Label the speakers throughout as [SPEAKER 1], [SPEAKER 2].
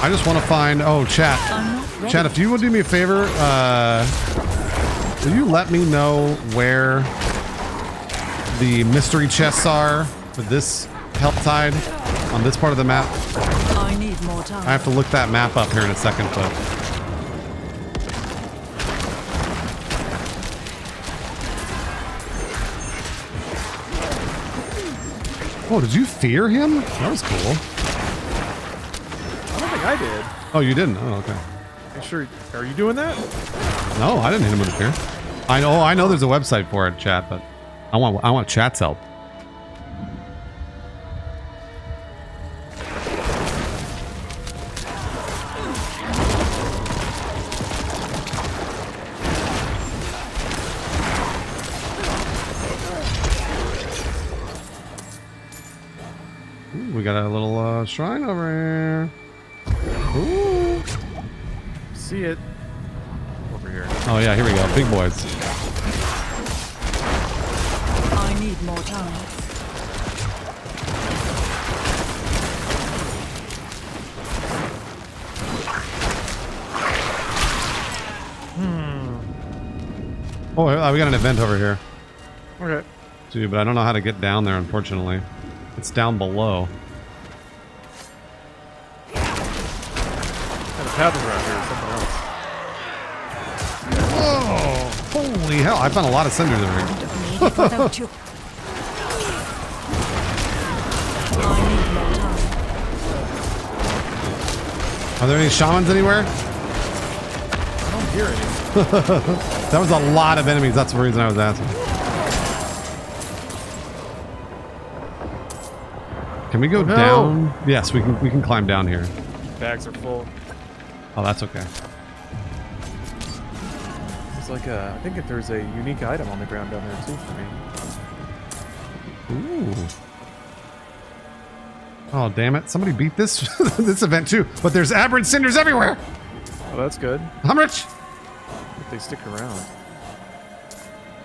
[SPEAKER 1] I just want to find. Oh, chat.
[SPEAKER 2] I'm not ready.
[SPEAKER 1] Chat, if you would do me a favor, uh, will you let me know where the mystery chests are for this Helltide on this part of the map?
[SPEAKER 2] I need more time.
[SPEAKER 1] I have to look that map up here in a second, but. Oh, did you fear him? That was cool.
[SPEAKER 3] I don't think I did.
[SPEAKER 1] Oh, you didn't? Oh, okay.
[SPEAKER 3] You sure? Are you doing that?
[SPEAKER 1] No, I didn't hit him with a fear. I know. I know there's a website for it, chat, but I want I want chat's help. Ooh, we got a little uh, shrine over here. Ooh.
[SPEAKER 3] See it over here.
[SPEAKER 1] Oh yeah, here we go. Big boys.
[SPEAKER 2] I need more time.
[SPEAKER 1] Oh, uh, we got an event over here.
[SPEAKER 3] Okay.
[SPEAKER 1] Dude, but I don't know how to get down there, unfortunately. It's down below.
[SPEAKER 3] And the path is
[SPEAKER 1] Holy hell. I found a lot of cinders over here.
[SPEAKER 2] Don't need it without you. I need more time.
[SPEAKER 1] Are there any shamans anywhere?
[SPEAKER 3] I don't hear any.
[SPEAKER 1] That was a lot of enemies. That's the reason I was asking. Can we go
[SPEAKER 3] Oh, no.
[SPEAKER 1] down? Yes, we can. We can climb down here.
[SPEAKER 3] Bags are full.
[SPEAKER 1] Oh, that's okay.
[SPEAKER 3] It's like a. I think if there's a unique item on the ground down there too for me.
[SPEAKER 1] Ooh. Oh, damn it! Somebody beat this this event too. But there's aberrant cinders everywhere.
[SPEAKER 3] Oh, that's good.
[SPEAKER 1] I'm rich.
[SPEAKER 3] If they stick around.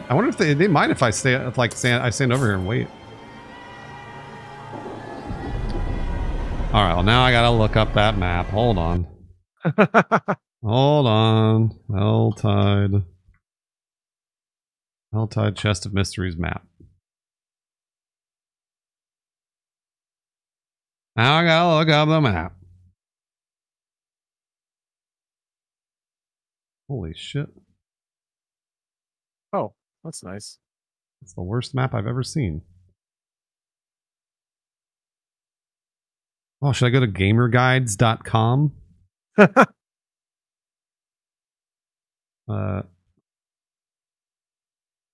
[SPEAKER 1] I wonder if they they mind if I stay if like stand I stand over here and wait. All right, well now I gotta look up that map. Hold on. Hold on. Helltide. Helltide Chest of Mysteries map. Now I gotta look up the map. Holy shit.
[SPEAKER 3] Oh, that's nice.
[SPEAKER 1] It's the worst map I've ever seen. Oh, should I go to gamerguides.com? uh,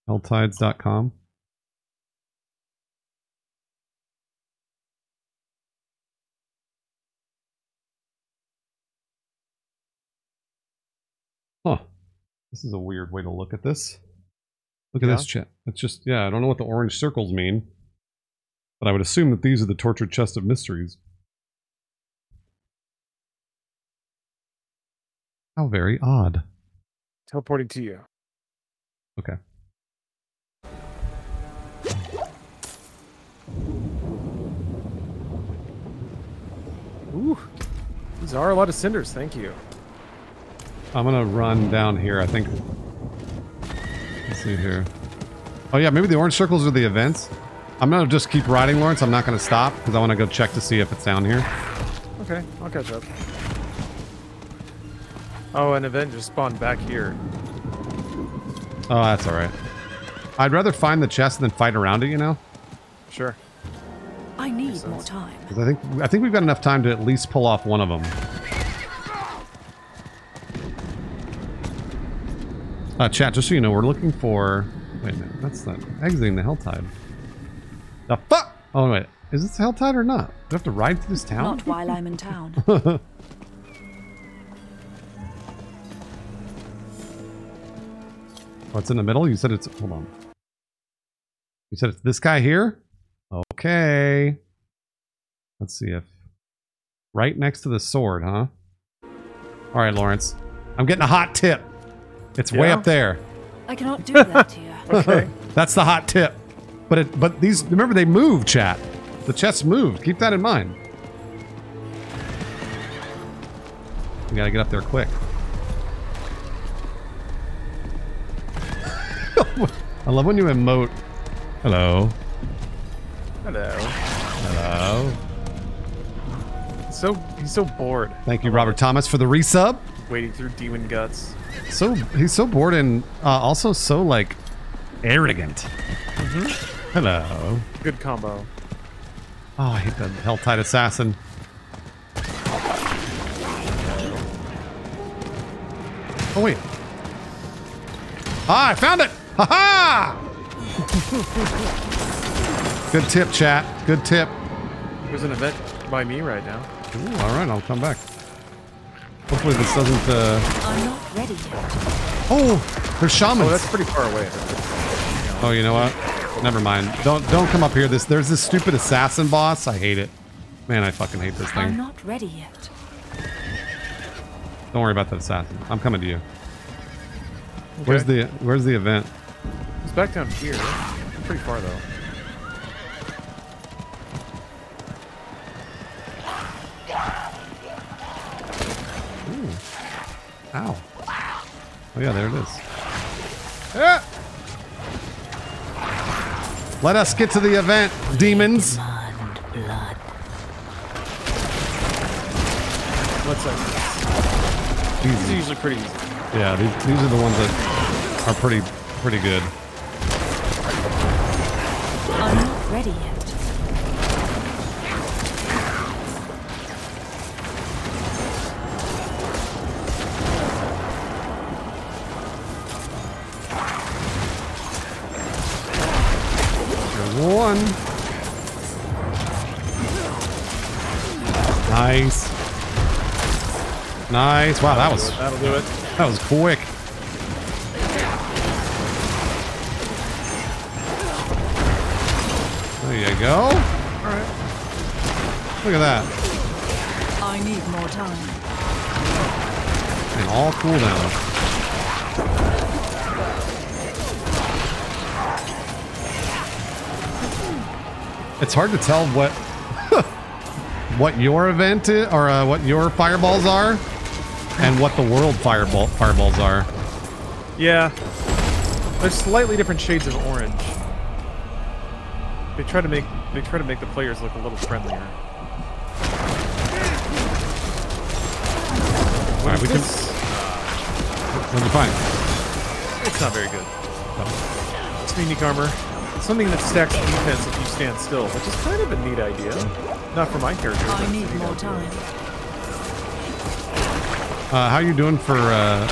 [SPEAKER 1] helltides.com. Huh. This is a weird way to look at this. Look at
[SPEAKER 3] Yeah?
[SPEAKER 1] this chat. It's just, yeah, I don't know what the orange circles mean. But I would assume that these are the tortured chest of mysteries. How very odd.
[SPEAKER 3] Teleporting to you.
[SPEAKER 1] Okay.
[SPEAKER 3] Ooh. These are a lot of cinders. Thank you.
[SPEAKER 1] I'm gonna run down here, I think. Let's see here. Oh yeah, maybe the orange circles are the events. I'm gonna just keep riding, Lawrence. I'm not gonna stop because I want to go check to see if it's down here.
[SPEAKER 3] Okay, I'll catch up. Oh, an event just spawned back here.
[SPEAKER 1] Oh, that's all right. I'd rather find the chest than fight around it, you know.
[SPEAKER 3] Sure.
[SPEAKER 2] I need more time.
[SPEAKER 1] I think I think we've got enough time to at least pull off one of them. Uh, chat, just so you know, we're looking for. Wait a minute, that's not exiting the Helltide. The fuck? Oh wait, is this the Helltide or not? Do I have to ride through this town?
[SPEAKER 2] Not while I'm in town.
[SPEAKER 1] Oh, it's in the middle. You said it's. Hold on. You said it's this guy here. Okay. Let's see if right next to the sword, huh? All right, Lawrence. I'm getting a hot tip. It's way up there.
[SPEAKER 2] I cannot do that to you.
[SPEAKER 3] Okay.
[SPEAKER 1] That's the hot tip. But it. But these. Remember, they move, Chat. The chests move. Keep that in mind. We gotta get up there quick. I love when you emote. Hello.
[SPEAKER 3] Hello.
[SPEAKER 1] Hello.
[SPEAKER 3] So he's so bored.
[SPEAKER 1] Thank you, Robert Thomas, for the resub.
[SPEAKER 3] Wading through demon guts.
[SPEAKER 1] So he's so bored and uh, also so like arrogant. Hello.
[SPEAKER 3] Good combo.
[SPEAKER 1] Oh, I hate that Helltide Assassin. Oh wait. Ah, I found it! Ha ha! Good tip, chat. Good tip.
[SPEAKER 3] There's an event by me right now.
[SPEAKER 1] Ooh, all right, I'll come back. Hopefully this doesn't. Uh...
[SPEAKER 2] I'm not ready yet.
[SPEAKER 1] Oh, there's shamans.
[SPEAKER 3] Oh, that's pretty far away.
[SPEAKER 1] Oh, you know what? Never mind. Don't don't come up here. This there's this stupid assassin boss. I hate it. Man, I fucking hate this thing.
[SPEAKER 2] I'm not ready yet.
[SPEAKER 1] Don't worry about that assassin. I'm coming to you. Where's the Where's the event?
[SPEAKER 3] It's back down here. Pretty far though.
[SPEAKER 1] Ow. Oh yeah, there it is. Ah! Let us get to the event, demons.
[SPEAKER 2] Demand blood.
[SPEAKER 3] What's that? These are usually pretty easy.
[SPEAKER 1] yeah, these, these are the ones that are pretty pretty good.
[SPEAKER 2] I'm not ready yet.
[SPEAKER 1] Nice. Wow, that was
[SPEAKER 3] That'll do it.
[SPEAKER 1] that was quick. There you go.
[SPEAKER 3] All right.
[SPEAKER 1] Look at that.
[SPEAKER 2] I need more time.
[SPEAKER 1] And all cooldown. It's hard to tell what what your event is, or uh, what your fireballs are, and what the world fireball fireballs are.
[SPEAKER 3] Yeah. There's slightly different shades of orange. They try to make they try to make the players look a little friendlier.
[SPEAKER 1] All right, we can.
[SPEAKER 3] This-
[SPEAKER 1] What'd you find?
[SPEAKER 3] It's not very good. It's unique armor. Something that stacks defense if you stand still, which is kind of a neat idea. Not for my character. but
[SPEAKER 2] I need
[SPEAKER 3] neat
[SPEAKER 2] more
[SPEAKER 3] idea.
[SPEAKER 2] time.
[SPEAKER 1] Uh, how you doing for uh,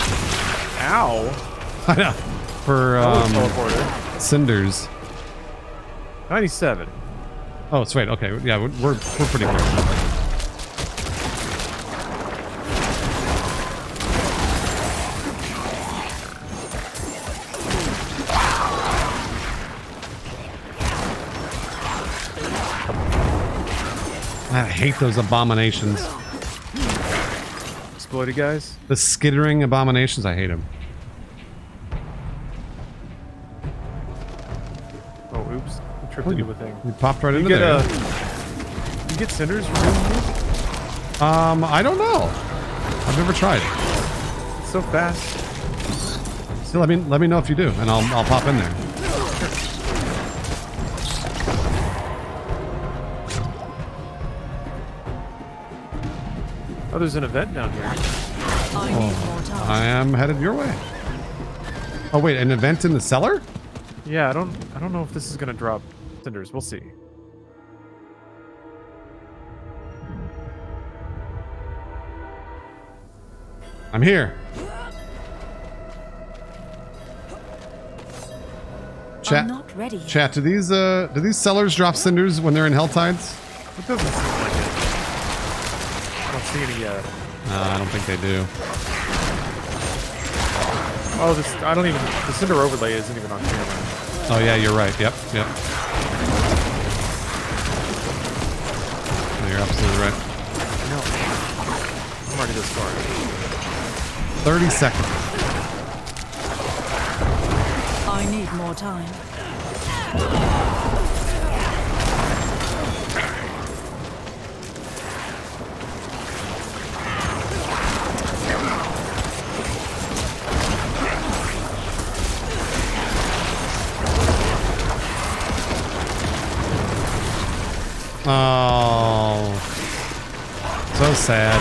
[SPEAKER 3] Ow! I know.
[SPEAKER 1] for
[SPEAKER 3] Um, teleporter.
[SPEAKER 1] cinders?
[SPEAKER 3] 97.
[SPEAKER 1] Oh, sweet. Okay, yeah, we're we're, we're pretty close. I hate those abominations.
[SPEAKER 3] Exploited guys.
[SPEAKER 1] The skittering abominations. I hate them.
[SPEAKER 3] Oh, oops. I tripped
[SPEAKER 1] Oh,
[SPEAKER 3] into
[SPEAKER 1] you,
[SPEAKER 3] a thing.
[SPEAKER 1] you popped right
[SPEAKER 3] You
[SPEAKER 1] into
[SPEAKER 3] get
[SPEAKER 1] there.
[SPEAKER 3] uh, you get cinders from?
[SPEAKER 1] Um, I don't know. I've never tried.
[SPEAKER 3] It's so fast.
[SPEAKER 1] So let me let me know if you do, and I'll I'll pop in there.
[SPEAKER 3] Oh, there's an event down here.
[SPEAKER 2] I need more time.
[SPEAKER 1] I am headed your way. Oh wait, an event in the cellar?
[SPEAKER 3] Yeah, I don't I don't know if this is gonna drop cinders. We'll see.
[SPEAKER 1] I'm here. Chat,
[SPEAKER 2] I'm not ready
[SPEAKER 1] chat. Do these uh do these cellars drop cinders when they're in Helltides?
[SPEAKER 3] It doesn't seem like it. I don't see any yet.
[SPEAKER 1] No, I don't think they do.
[SPEAKER 3] Oh, this I don't even the cinder overlay isn't even on camera.
[SPEAKER 1] Oh yeah, you're right. Yep, yep. You're absolutely right.
[SPEAKER 3] No. I'm already this far.
[SPEAKER 1] 30 seconds.
[SPEAKER 2] I need more time. Oh.
[SPEAKER 1] So sad.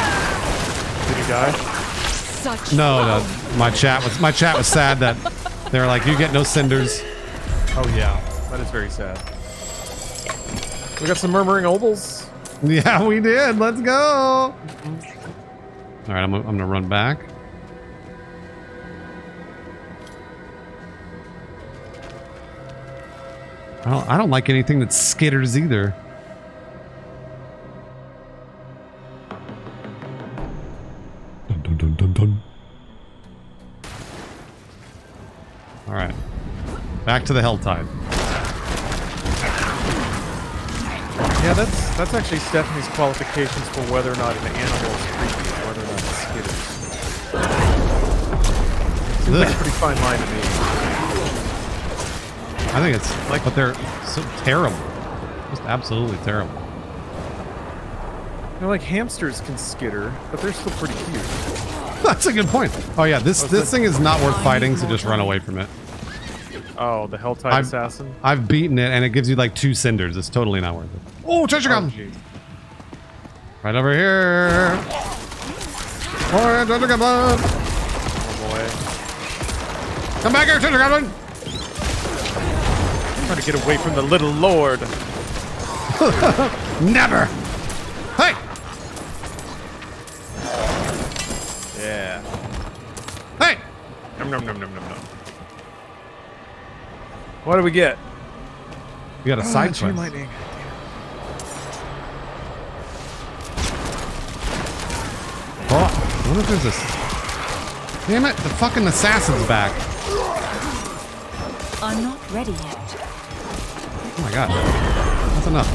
[SPEAKER 3] Did he die?
[SPEAKER 2] Such
[SPEAKER 1] No,
[SPEAKER 2] love.
[SPEAKER 1] no, my chat was my chat was sad that they were like, you get no cinders.
[SPEAKER 3] Oh yeah, that is very sad. We got some murmuring obols.
[SPEAKER 1] Yeah, we did. Let's go. All right, I'm, I'm gonna run back. I don't, I don't like anything that skitters either. Back to the Helltide.
[SPEAKER 3] Yeah, that's that's actually Stephanie's qualifications for whether or not an animal is creepy, whether or not it skitters. Seems like a pretty fine line to me.
[SPEAKER 1] I think it's like, but they're so terrible. Just absolutely terrible.
[SPEAKER 3] You know, like hamsters can skitter, but they're still pretty cute.
[SPEAKER 1] That's a good point. Oh yeah, this
[SPEAKER 3] Oh,
[SPEAKER 1] this
[SPEAKER 3] good.
[SPEAKER 1] thing is not worth fighting,
[SPEAKER 2] need
[SPEAKER 1] so just run away from it.
[SPEAKER 3] Oh, the Helltide
[SPEAKER 1] I'm-
[SPEAKER 3] Assassin.
[SPEAKER 1] I've beaten it, and it gives you like two cinders. It's totally not worth it. Oh, treasure
[SPEAKER 3] Oh,
[SPEAKER 1] gun!
[SPEAKER 3] jeez.
[SPEAKER 1] right over here. Oh, yeah, treasure goblin!
[SPEAKER 3] Oh
[SPEAKER 1] Come back here, treasure goblin!
[SPEAKER 3] boy. Trying to get away from the little lord.
[SPEAKER 1] Never.
[SPEAKER 3] What do we get?
[SPEAKER 1] We got a ah, side
[SPEAKER 3] chain lightning.
[SPEAKER 1] Oh, I wonder if there's this. Damn it! The fucking assassin's back.
[SPEAKER 2] I'm not ready yet.
[SPEAKER 1] Oh my god. That's enough.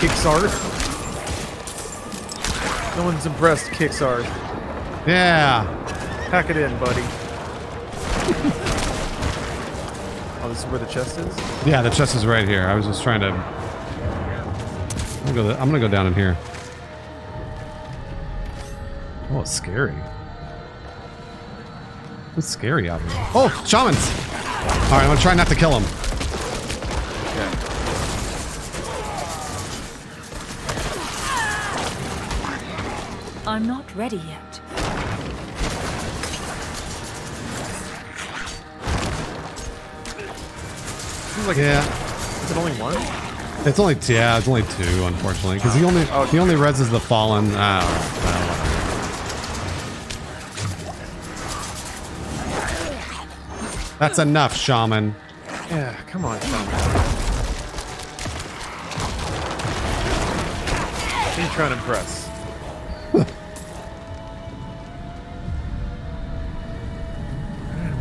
[SPEAKER 3] Kicksart. No one's impressed, Kicksart.
[SPEAKER 1] Yeah.
[SPEAKER 3] Pack it in, buddy. this is where the chest is?
[SPEAKER 1] Yeah, the chest is right here. I was just trying to. I'm gonna go, I'm gonna go down in here. Oh, it's scary. It's scary out here. Oh, shamans! Alright, I'm gonna try not to kill him.
[SPEAKER 3] Yeah.
[SPEAKER 2] I'm not ready yet.
[SPEAKER 3] Seems like
[SPEAKER 1] Yeah.
[SPEAKER 3] Is it only one?
[SPEAKER 1] It's only two, yeah, it's only two, unfortunately, because he only
[SPEAKER 3] Oh.
[SPEAKER 1] he only reses the fallen. Ah, well, whatever. That's enough, shaman.
[SPEAKER 3] Yeah, come on, you trying to impress? Man,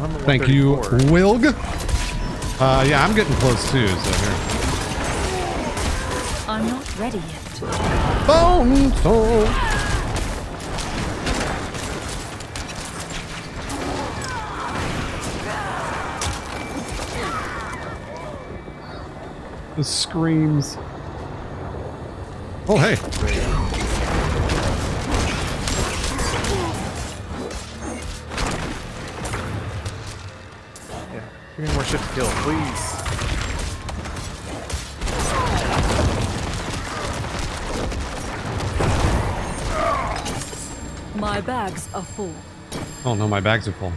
[SPEAKER 3] I'm at
[SPEAKER 1] Thank you, Wilg. Uh, yeah, I'm getting close too. So here.
[SPEAKER 2] I'm not ready yet.
[SPEAKER 1] Bone soul. The screams. Oh, hey.
[SPEAKER 2] Full.
[SPEAKER 1] Oh, no, my bags are full.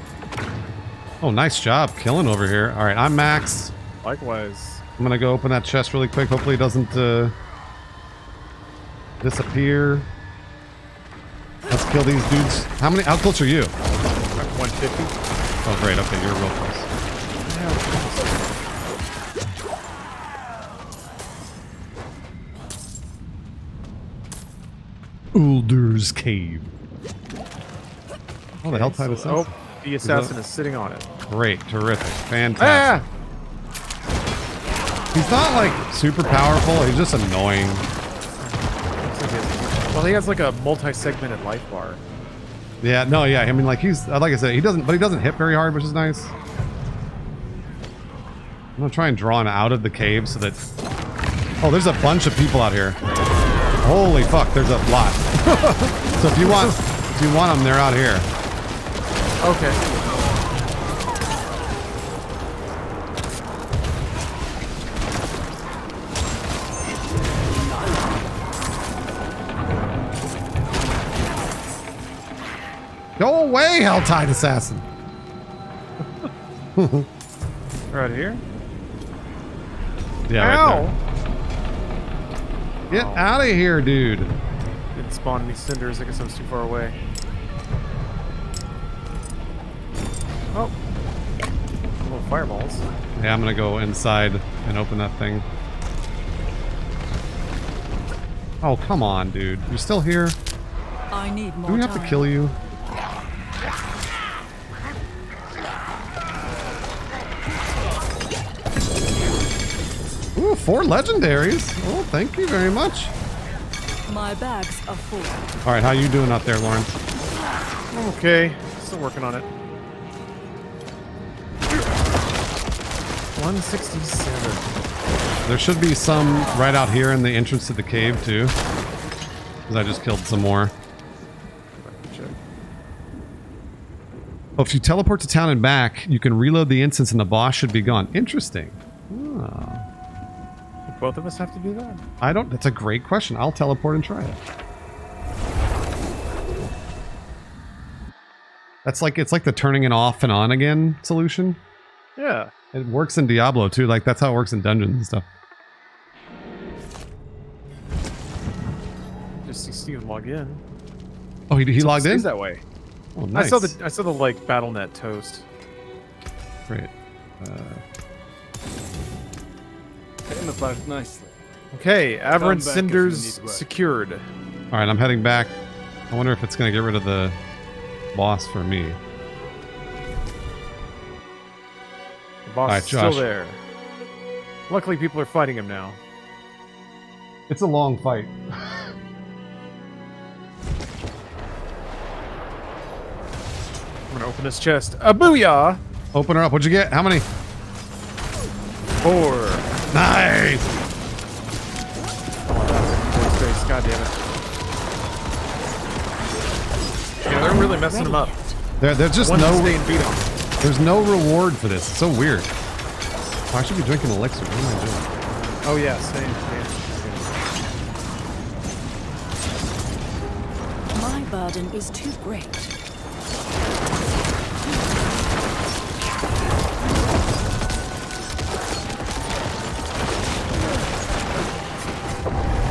[SPEAKER 1] Oh, nice job killing over here. All right, I'm Max.
[SPEAKER 3] Likewise.
[SPEAKER 1] I'm going to go open that chest really quick. Hopefully it doesn't uh, disappear. Let's kill these dudes. How many? How close are you?
[SPEAKER 3] 150.
[SPEAKER 1] Oh, great. Okay, you're real close. Uldur's Cave. Oh, the Helltide Assassin.
[SPEAKER 3] Oh, the assassin is sitting on it.
[SPEAKER 1] Great, terrific, fantastic.
[SPEAKER 3] Ah!
[SPEAKER 1] He's not like super powerful. He's just annoying.
[SPEAKER 3] Looks like he has- Well, he has like a multi-segmented life bar.
[SPEAKER 1] Yeah, no, yeah. I mean, like he's like I said, he doesn't, but he doesn't hit very hard, which is nice. I'm gonna try and draw him out of the cave so that. Oh, there's a bunch of people out here. Holy fuck, there's a lot. so if you want, if you want them, they're out here.
[SPEAKER 3] Okay.
[SPEAKER 1] Go away, Helltide Assassin!
[SPEAKER 3] right here?
[SPEAKER 1] Yeah,
[SPEAKER 3] Ow.
[SPEAKER 1] right there. Get
[SPEAKER 3] oh.
[SPEAKER 1] out of here, dude.
[SPEAKER 3] Didn't spawn any cinders. I guess I was too far away.
[SPEAKER 1] Yeah, I'm gonna go inside and open that thing. Oh, come on, dude. You're still here?
[SPEAKER 2] I need more
[SPEAKER 1] Do we have
[SPEAKER 2] time.
[SPEAKER 1] to kill you? Ooh, four legendaries. Oh, thank you very much.
[SPEAKER 2] My bags are full.
[SPEAKER 1] All right, how you doing out there, Lawrence?
[SPEAKER 3] Okay. Still working on it. 167.
[SPEAKER 1] There should be some right out here in the entrance to the cave, too. Because I just killed some more.
[SPEAKER 3] Check.
[SPEAKER 1] Oh, if you teleport to town and back, you can reload the instance and the boss should be gone. Interesting. Ah.
[SPEAKER 3] Both of us have to do that?
[SPEAKER 1] I don't. That's a great question. I'll teleport and try it. That's like it's like the turning it off and on again solution.
[SPEAKER 3] Yeah.
[SPEAKER 1] It works in Diablo too. Like that's how it works in dungeons and stuff.
[SPEAKER 3] Just see Steven log in.
[SPEAKER 1] Oh, he, he logged in.
[SPEAKER 3] That way.
[SPEAKER 1] Oh, nice.
[SPEAKER 3] I saw the I saw the like BattleNet toast.
[SPEAKER 1] Great. Uh,
[SPEAKER 4] Camouflaged nicely.
[SPEAKER 3] Okay, Aberrant
[SPEAKER 4] Come back if you
[SPEAKER 3] Cinders secured.
[SPEAKER 1] all right, I'm heading back. I wonder if it's gonna get rid of the boss for me.
[SPEAKER 3] The boss
[SPEAKER 1] Alright,
[SPEAKER 3] is still there. Luckily, people are fighting him now.
[SPEAKER 1] It's a long fight.
[SPEAKER 3] I'm gonna open this chest. A booyah!
[SPEAKER 1] Open her up. What'd you get? How many?
[SPEAKER 3] Four.
[SPEAKER 1] Nice.
[SPEAKER 3] Voice face, God damn it. Yeah, they're really messing him up.
[SPEAKER 1] There, there's just
[SPEAKER 3] One
[SPEAKER 1] no.
[SPEAKER 3] to stay and beat him.
[SPEAKER 1] There's no reward for this. It's so weird. Oh, I should be drinking elixir. What am I doing?
[SPEAKER 3] Oh yeah, same. same.
[SPEAKER 2] My burden is too great.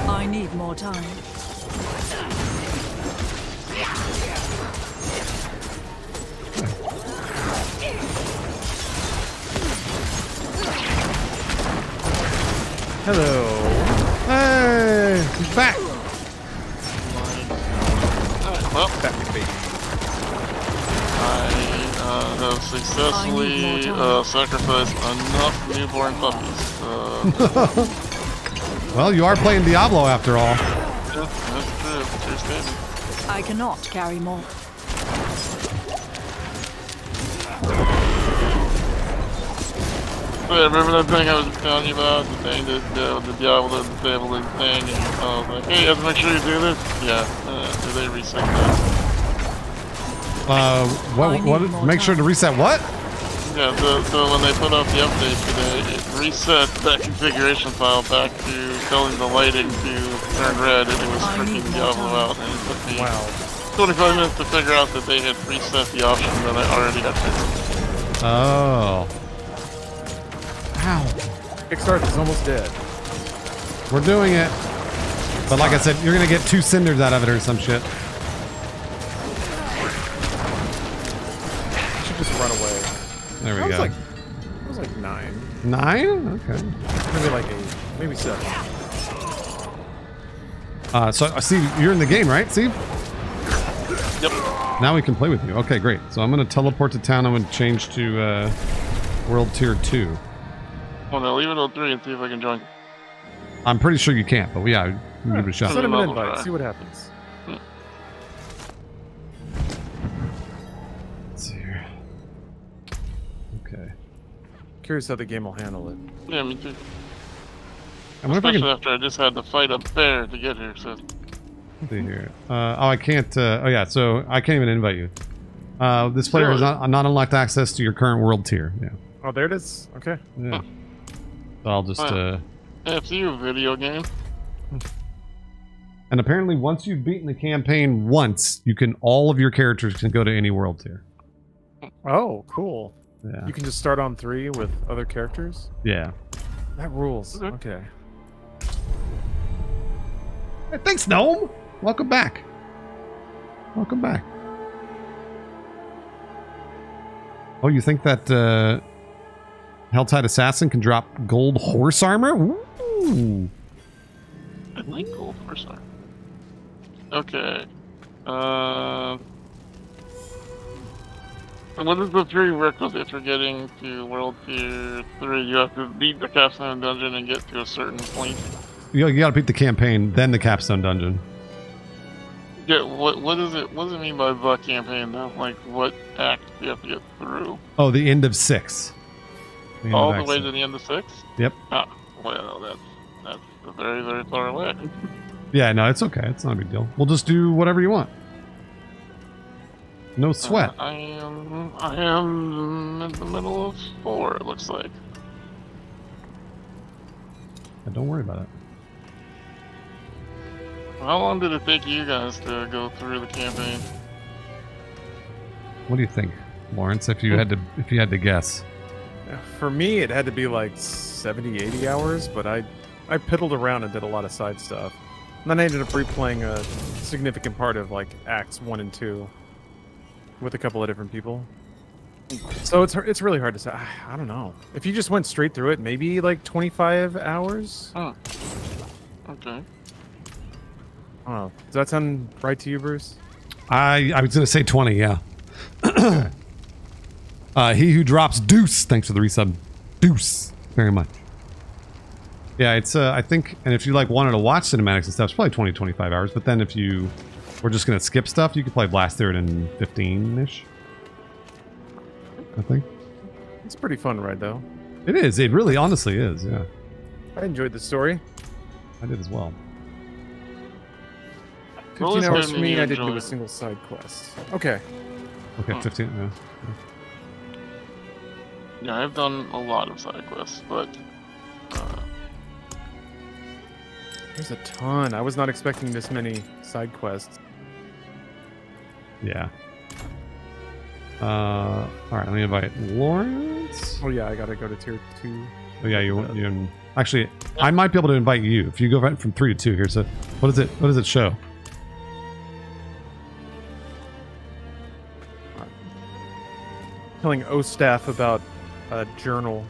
[SPEAKER 2] I need more time.
[SPEAKER 3] Hello.
[SPEAKER 1] Hey, he's back.
[SPEAKER 5] Well,
[SPEAKER 3] Back to baby.
[SPEAKER 5] I uh, have
[SPEAKER 2] I need more
[SPEAKER 5] successfully uh, sacrificed enough newborn puppies. Uh,
[SPEAKER 1] Well, you are playing Diablo after all.
[SPEAKER 5] yeah, that's true. True statement.
[SPEAKER 2] I cannot carry more.
[SPEAKER 5] But remember that thing I was telling you about? The thing that uh, the Diablo disabling thing? And I was like, hey, you have to make sure you do this? Yeah. Uh, did they reset that?
[SPEAKER 1] Uh, what? What? Make sure to reset what?
[SPEAKER 5] Yeah, so, so when they put out the update today, it reset that configuration file back to telling the lighting to turn red and it was freaking
[SPEAKER 2] more
[SPEAKER 5] Diablo out and it took me
[SPEAKER 3] Wow.
[SPEAKER 5] 25 minutes to figure out that they had reset the option that I already had fixed.
[SPEAKER 1] Oh. Ow.
[SPEAKER 3] Kickstarter is almost dead.
[SPEAKER 1] We're doing it. But like I said, you're gonna get two cinders out of it or some shit.
[SPEAKER 3] I should just run away.
[SPEAKER 1] There we
[SPEAKER 3] That was
[SPEAKER 1] go.
[SPEAKER 3] like that was like nine.
[SPEAKER 1] Nine? Okay.
[SPEAKER 3] Maybe like eight. Maybe seven.
[SPEAKER 1] Uh, so I see you're in the game, right, Steve?
[SPEAKER 5] Yep.
[SPEAKER 1] Now we can play with you. Okay, great. So I'm gonna teleport to town. I'm gonna change to uh, World Tier Two.
[SPEAKER 5] Well, now leave it on three and see if I can join.
[SPEAKER 1] I'm pretty sure you can't, but yeah, we can give it a shot.
[SPEAKER 3] Send him an
[SPEAKER 5] Level
[SPEAKER 3] invite.
[SPEAKER 5] try.
[SPEAKER 3] See what happens.
[SPEAKER 1] Let's see here. Okay.
[SPEAKER 3] Curious how the game will handle it.
[SPEAKER 5] Yeah, me too.
[SPEAKER 1] I wonder if I
[SPEAKER 5] Especially
[SPEAKER 1] can
[SPEAKER 5] after I just had to fight a bear to get here, so.
[SPEAKER 1] Let's see here. Uh, oh, I can't. Uh, oh, yeah. So I can't even invite you. Uh, this player has not, not unlocked access to your current world tier. Yeah.
[SPEAKER 3] Oh, there it is. Okay.
[SPEAKER 1] Yeah. So I'll just.
[SPEAKER 5] Wow.
[SPEAKER 1] Uh,
[SPEAKER 5] Hey, it's you, video game.
[SPEAKER 1] And apparently, once you've beaten the campaign once, you can all of your characters can go to any world tier.
[SPEAKER 3] Oh, cool.
[SPEAKER 1] Yeah.
[SPEAKER 3] You can just start on three with other characters.
[SPEAKER 1] Yeah.
[SPEAKER 3] That rules.
[SPEAKER 5] Okay.
[SPEAKER 3] Okay.
[SPEAKER 1] Hey, thanks, Gnome. Welcome back. Welcome back. Oh, you think that uh, Helltide Assassin can drop gold horse armor? Ooh.
[SPEAKER 5] I like gold horse armor. Okay. Uh. What is the three prerequisite for getting to World Tier 3? You have to beat the Capstone Dungeon and get to a certain point.
[SPEAKER 1] You, you gotta beat the campaign, then the capstone dungeon.
[SPEAKER 5] Yeah, what what is it? What does it mean by the campaign though? Like, what act do you have to get through?
[SPEAKER 1] Oh, the end of six. The
[SPEAKER 5] All
[SPEAKER 1] of
[SPEAKER 5] the way to the end of six?
[SPEAKER 1] Yep.
[SPEAKER 5] Ah, well, that's that's very very far away.
[SPEAKER 1] Yeah, no, it's okay. It's not a big deal. We'll just do whatever you want. No sweat.
[SPEAKER 5] Uh, I am I am in the middle of four. It looks like.
[SPEAKER 1] Yeah, don't worry about it.
[SPEAKER 5] How long did it take you guys to go through the campaign?
[SPEAKER 1] What do you think, Lawrence? If you had to, if you had to guess.
[SPEAKER 3] Yeah, For me, it had to be like 70, 80 hours, but I, I piddled around and did a lot of side stuff. And then I ended up replaying a significant part of like Acts 1 and 2 with a couple of different people. So it's it's really hard to say. I I don't know. If you just went straight through it, maybe like 25 hours?
[SPEAKER 5] Huh. Okay.
[SPEAKER 3] I don't know. Does that sound right to you, Bruce?
[SPEAKER 1] I I was gonna say twenty. Yeah. Uh, he who drops deuce. Thanks for the resub. Deuce. Very much. Yeah, it's uh, I think, and if you like wanted to watch cinematics and stuff, it's probably 20, 25 hours. But then if you were just gonna skip stuff, you could probably blast through it in fifteen ish. I think
[SPEAKER 3] It's a pretty fun ride, though.
[SPEAKER 1] it is. It really, honestly, is. Yeah,
[SPEAKER 3] I enjoyed the story.
[SPEAKER 1] I did as well.
[SPEAKER 3] 15 hours for me, I didn't do a single side quest. Okay.
[SPEAKER 1] Okay,
[SPEAKER 5] Huh.
[SPEAKER 1] fifteen. Yeah.
[SPEAKER 5] Yeah, I've done a lot of side quests, but uh,
[SPEAKER 3] There's a ton. I was not expecting this many side quests.
[SPEAKER 1] Yeah. Uh, all right. Let me invite Lawrence.
[SPEAKER 3] Oh yeah, I gotta go to tier two.
[SPEAKER 1] Oh yeah, you you actually I might be able to invite you if you go right from three to two. Here's a what is it? What does it show?
[SPEAKER 3] Telling O staff about a journal.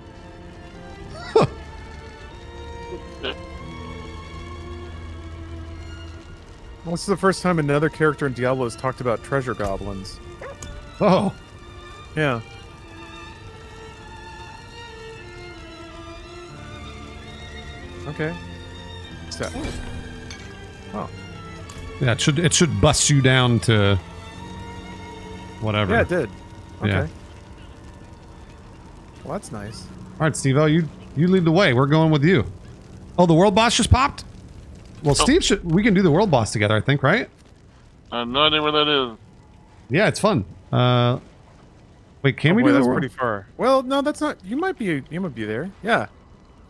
[SPEAKER 3] Well, this is the first time another character in Diablo has talked about treasure goblins.
[SPEAKER 1] Oh,
[SPEAKER 3] Yeah. Okay. What's that? Oh.
[SPEAKER 1] yeah. It should it should bust you down to whatever.
[SPEAKER 3] Yeah, it did. Okay.
[SPEAKER 1] Yeah.
[SPEAKER 3] Well, that's nice.
[SPEAKER 1] All right, Steve. you you lead the way. We're going with you. Oh, the world boss just popped. Well, Steve should. We can do the world boss together. I think, right?
[SPEAKER 5] I have no idea where that is.
[SPEAKER 1] Yeah, it's fun. Uh, wait, can
[SPEAKER 3] Oh,
[SPEAKER 1] we
[SPEAKER 3] boy,
[SPEAKER 1] do the
[SPEAKER 3] that's
[SPEAKER 1] world?
[SPEAKER 3] pretty far. Well, no, that's not. You might be. You might be there. Yeah.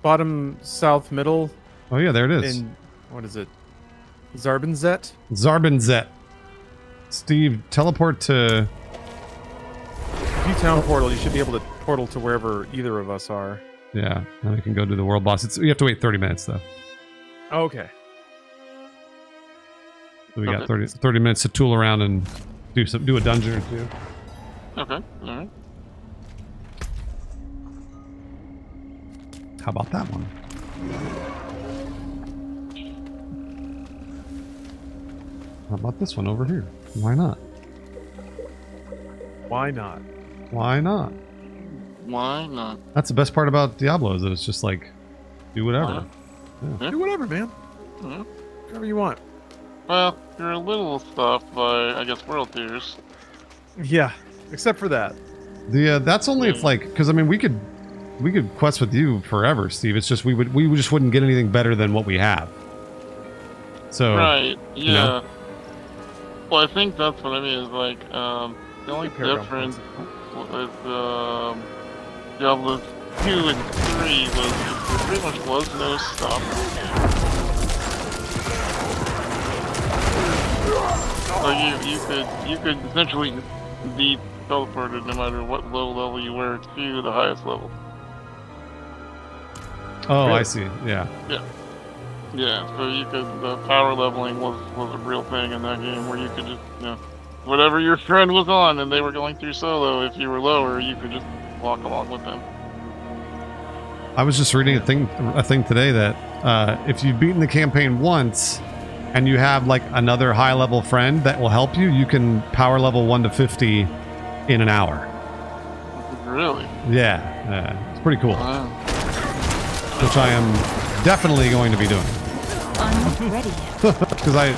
[SPEAKER 3] Bottom, south, middle,
[SPEAKER 1] Oh yeah, there it is.
[SPEAKER 3] in what is it? Zarbinzet.
[SPEAKER 1] Zarbinzet. Steve, teleport to.
[SPEAKER 3] If you town portal, you should be able to portal to wherever either of us are.
[SPEAKER 1] Yeah, now we can go do the world boss. It's you have to wait thirty minutes though.
[SPEAKER 3] Okay.
[SPEAKER 1] So we got
[SPEAKER 5] Okay.
[SPEAKER 1] 30, 30 minutes to tool around and do some do a dungeon or two.
[SPEAKER 5] Okay, alright.
[SPEAKER 1] How about that one? How about this one over here? Why not?
[SPEAKER 3] Why not?
[SPEAKER 1] Why not?
[SPEAKER 5] Why not?
[SPEAKER 1] That's the best part about Diablo is that it's just like do whatever.
[SPEAKER 5] Yeah.
[SPEAKER 3] Do whatever, man.
[SPEAKER 5] Mhm.
[SPEAKER 3] Whatever you want.
[SPEAKER 5] Well, you're a little stopped by, I guess, world tiers.
[SPEAKER 3] Yeah. Except for that.
[SPEAKER 1] The uh, that's only if like because I mean we could we could quest with you forever, Steve. It's just we would we just wouldn't get anything better than what we have. So
[SPEAKER 5] Right, yeah.
[SPEAKER 1] know?
[SPEAKER 5] Well, I think that's what I mean, is like, um, the only
[SPEAKER 3] Paragon
[SPEAKER 5] difference um, Diablo 2 and 3 was there pretty much was no stop. So you you could you could essentially be teleported no matter what low level you were to the highest level.
[SPEAKER 1] Oh, I see. Yeah.
[SPEAKER 5] Yeah, Yeah. so you could the power leveling was was a real thing in that game where you could just you know whatever your friend was on and they were going through solo, if you were lower, you could just walk along with them.
[SPEAKER 1] I was just reading a thing a thing today that uh, if you've beaten the campaign once and you have like another high level friend that will help you, you can power level one to fifty in an hour.
[SPEAKER 5] Really?
[SPEAKER 1] Yeah, uh, it's pretty cool,
[SPEAKER 5] Wow.
[SPEAKER 1] which I am definitely going to be doing
[SPEAKER 2] I'm not ready
[SPEAKER 1] because I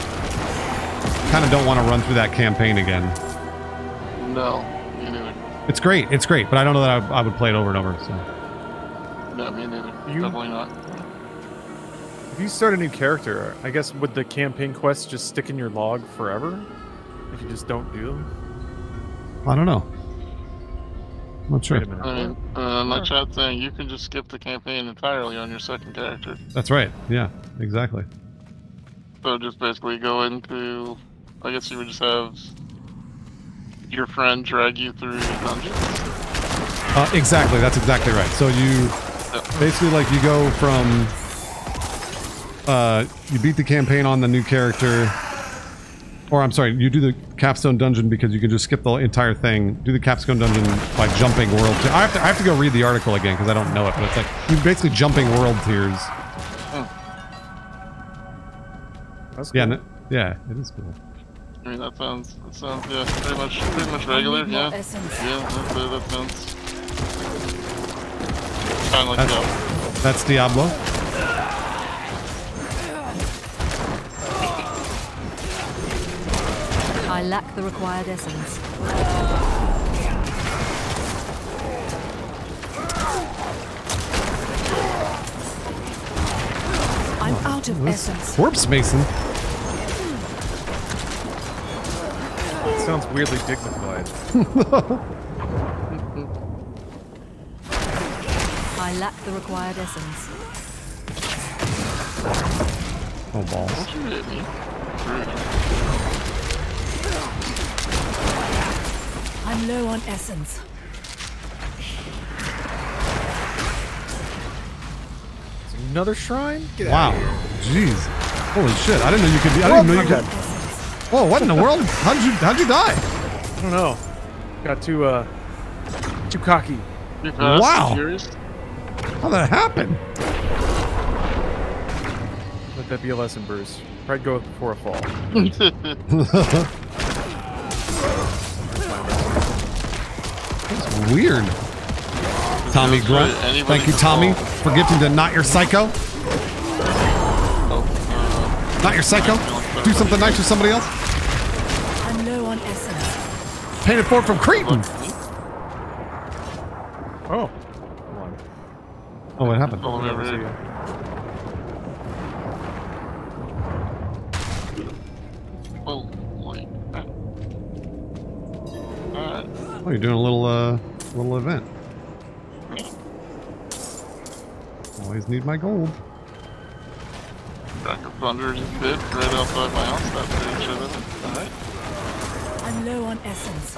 [SPEAKER 1] kind of don't want to run through that campaign again.
[SPEAKER 5] No, me neither.
[SPEAKER 1] It's great, it's great, but I don't know that I, I would play it over and over. So
[SPEAKER 5] No, me neither.
[SPEAKER 3] You-
[SPEAKER 5] Definitely not.
[SPEAKER 3] If you start a new character, I guess would the campaign quests just stick in your log forever? If you just don't do them?
[SPEAKER 1] I don't know. I'm not sure.
[SPEAKER 3] Wait a minute.
[SPEAKER 5] I mean, uh, my chat saying you can just skip the campaign entirely on your second character.
[SPEAKER 1] That's right. Yeah, exactly.
[SPEAKER 5] So just basically go into, I guess you would just have your friend drag you through dungeons.
[SPEAKER 1] Uh, exactly. That's exactly right. So you basically like you go from uh, you beat the campaign on the new character, or I'm sorry, you do the capstone dungeon because you can just skip the entire thing. Do the capstone dungeon by jumping world. I have to I have to go read the article again because I don't know it, but it's like you're basically jumping world tiers.
[SPEAKER 3] That's
[SPEAKER 1] Yeah,
[SPEAKER 3] cool.
[SPEAKER 1] n- yeah, it is cool.
[SPEAKER 5] I mean, that sounds, that sounds, yeah, pretty much, pretty much regular, yeah.
[SPEAKER 2] essence.
[SPEAKER 5] Yeah, that, that, that sounds kind of like
[SPEAKER 1] That's-
[SPEAKER 5] that.
[SPEAKER 1] That's Diablo.
[SPEAKER 2] I lack the required essence. I'm out of essence.
[SPEAKER 1] Corpse Mason.
[SPEAKER 3] Sounds weirdly dignified.
[SPEAKER 2] I lack the required essence.
[SPEAKER 1] Oh balls.
[SPEAKER 5] Don't you hit me. Rude.
[SPEAKER 2] I'm low on essence.
[SPEAKER 3] Another shrine? Get
[SPEAKER 1] Wow.
[SPEAKER 3] out.
[SPEAKER 1] Jeez. Holy shit. I didn't know you could be. I didn't know you could.
[SPEAKER 2] Essence.
[SPEAKER 1] Whoa, what in the world? How'd you how'd you die?
[SPEAKER 3] I don't know. Got too, uh, too cocky.
[SPEAKER 5] You fast,
[SPEAKER 1] Wow.
[SPEAKER 5] Curious?
[SPEAKER 1] How'd that happen?
[SPEAKER 3] Let that be a lesson, Bruce. Pride goeth before a fall.
[SPEAKER 1] It's weird. Tommy Grunt. Thank you, Tommy,
[SPEAKER 5] fall.
[SPEAKER 1] for gifting to Not Your Psycho.
[SPEAKER 5] Oh,
[SPEAKER 1] Not Your Psycho. Do something nice for somebody else.
[SPEAKER 2] I'm low on essence.
[SPEAKER 1] Painted for from Cretan.
[SPEAKER 3] Oh.
[SPEAKER 1] Oh, what happened?
[SPEAKER 5] all the way over
[SPEAKER 3] See
[SPEAKER 5] here.
[SPEAKER 3] ya.
[SPEAKER 5] Oh,
[SPEAKER 1] Oh, you're doing a little uh little event. Always need my gold.
[SPEAKER 5] Crack of Thunder is bit right outside my house. Sure of it. Alright.
[SPEAKER 2] I'm low on essence.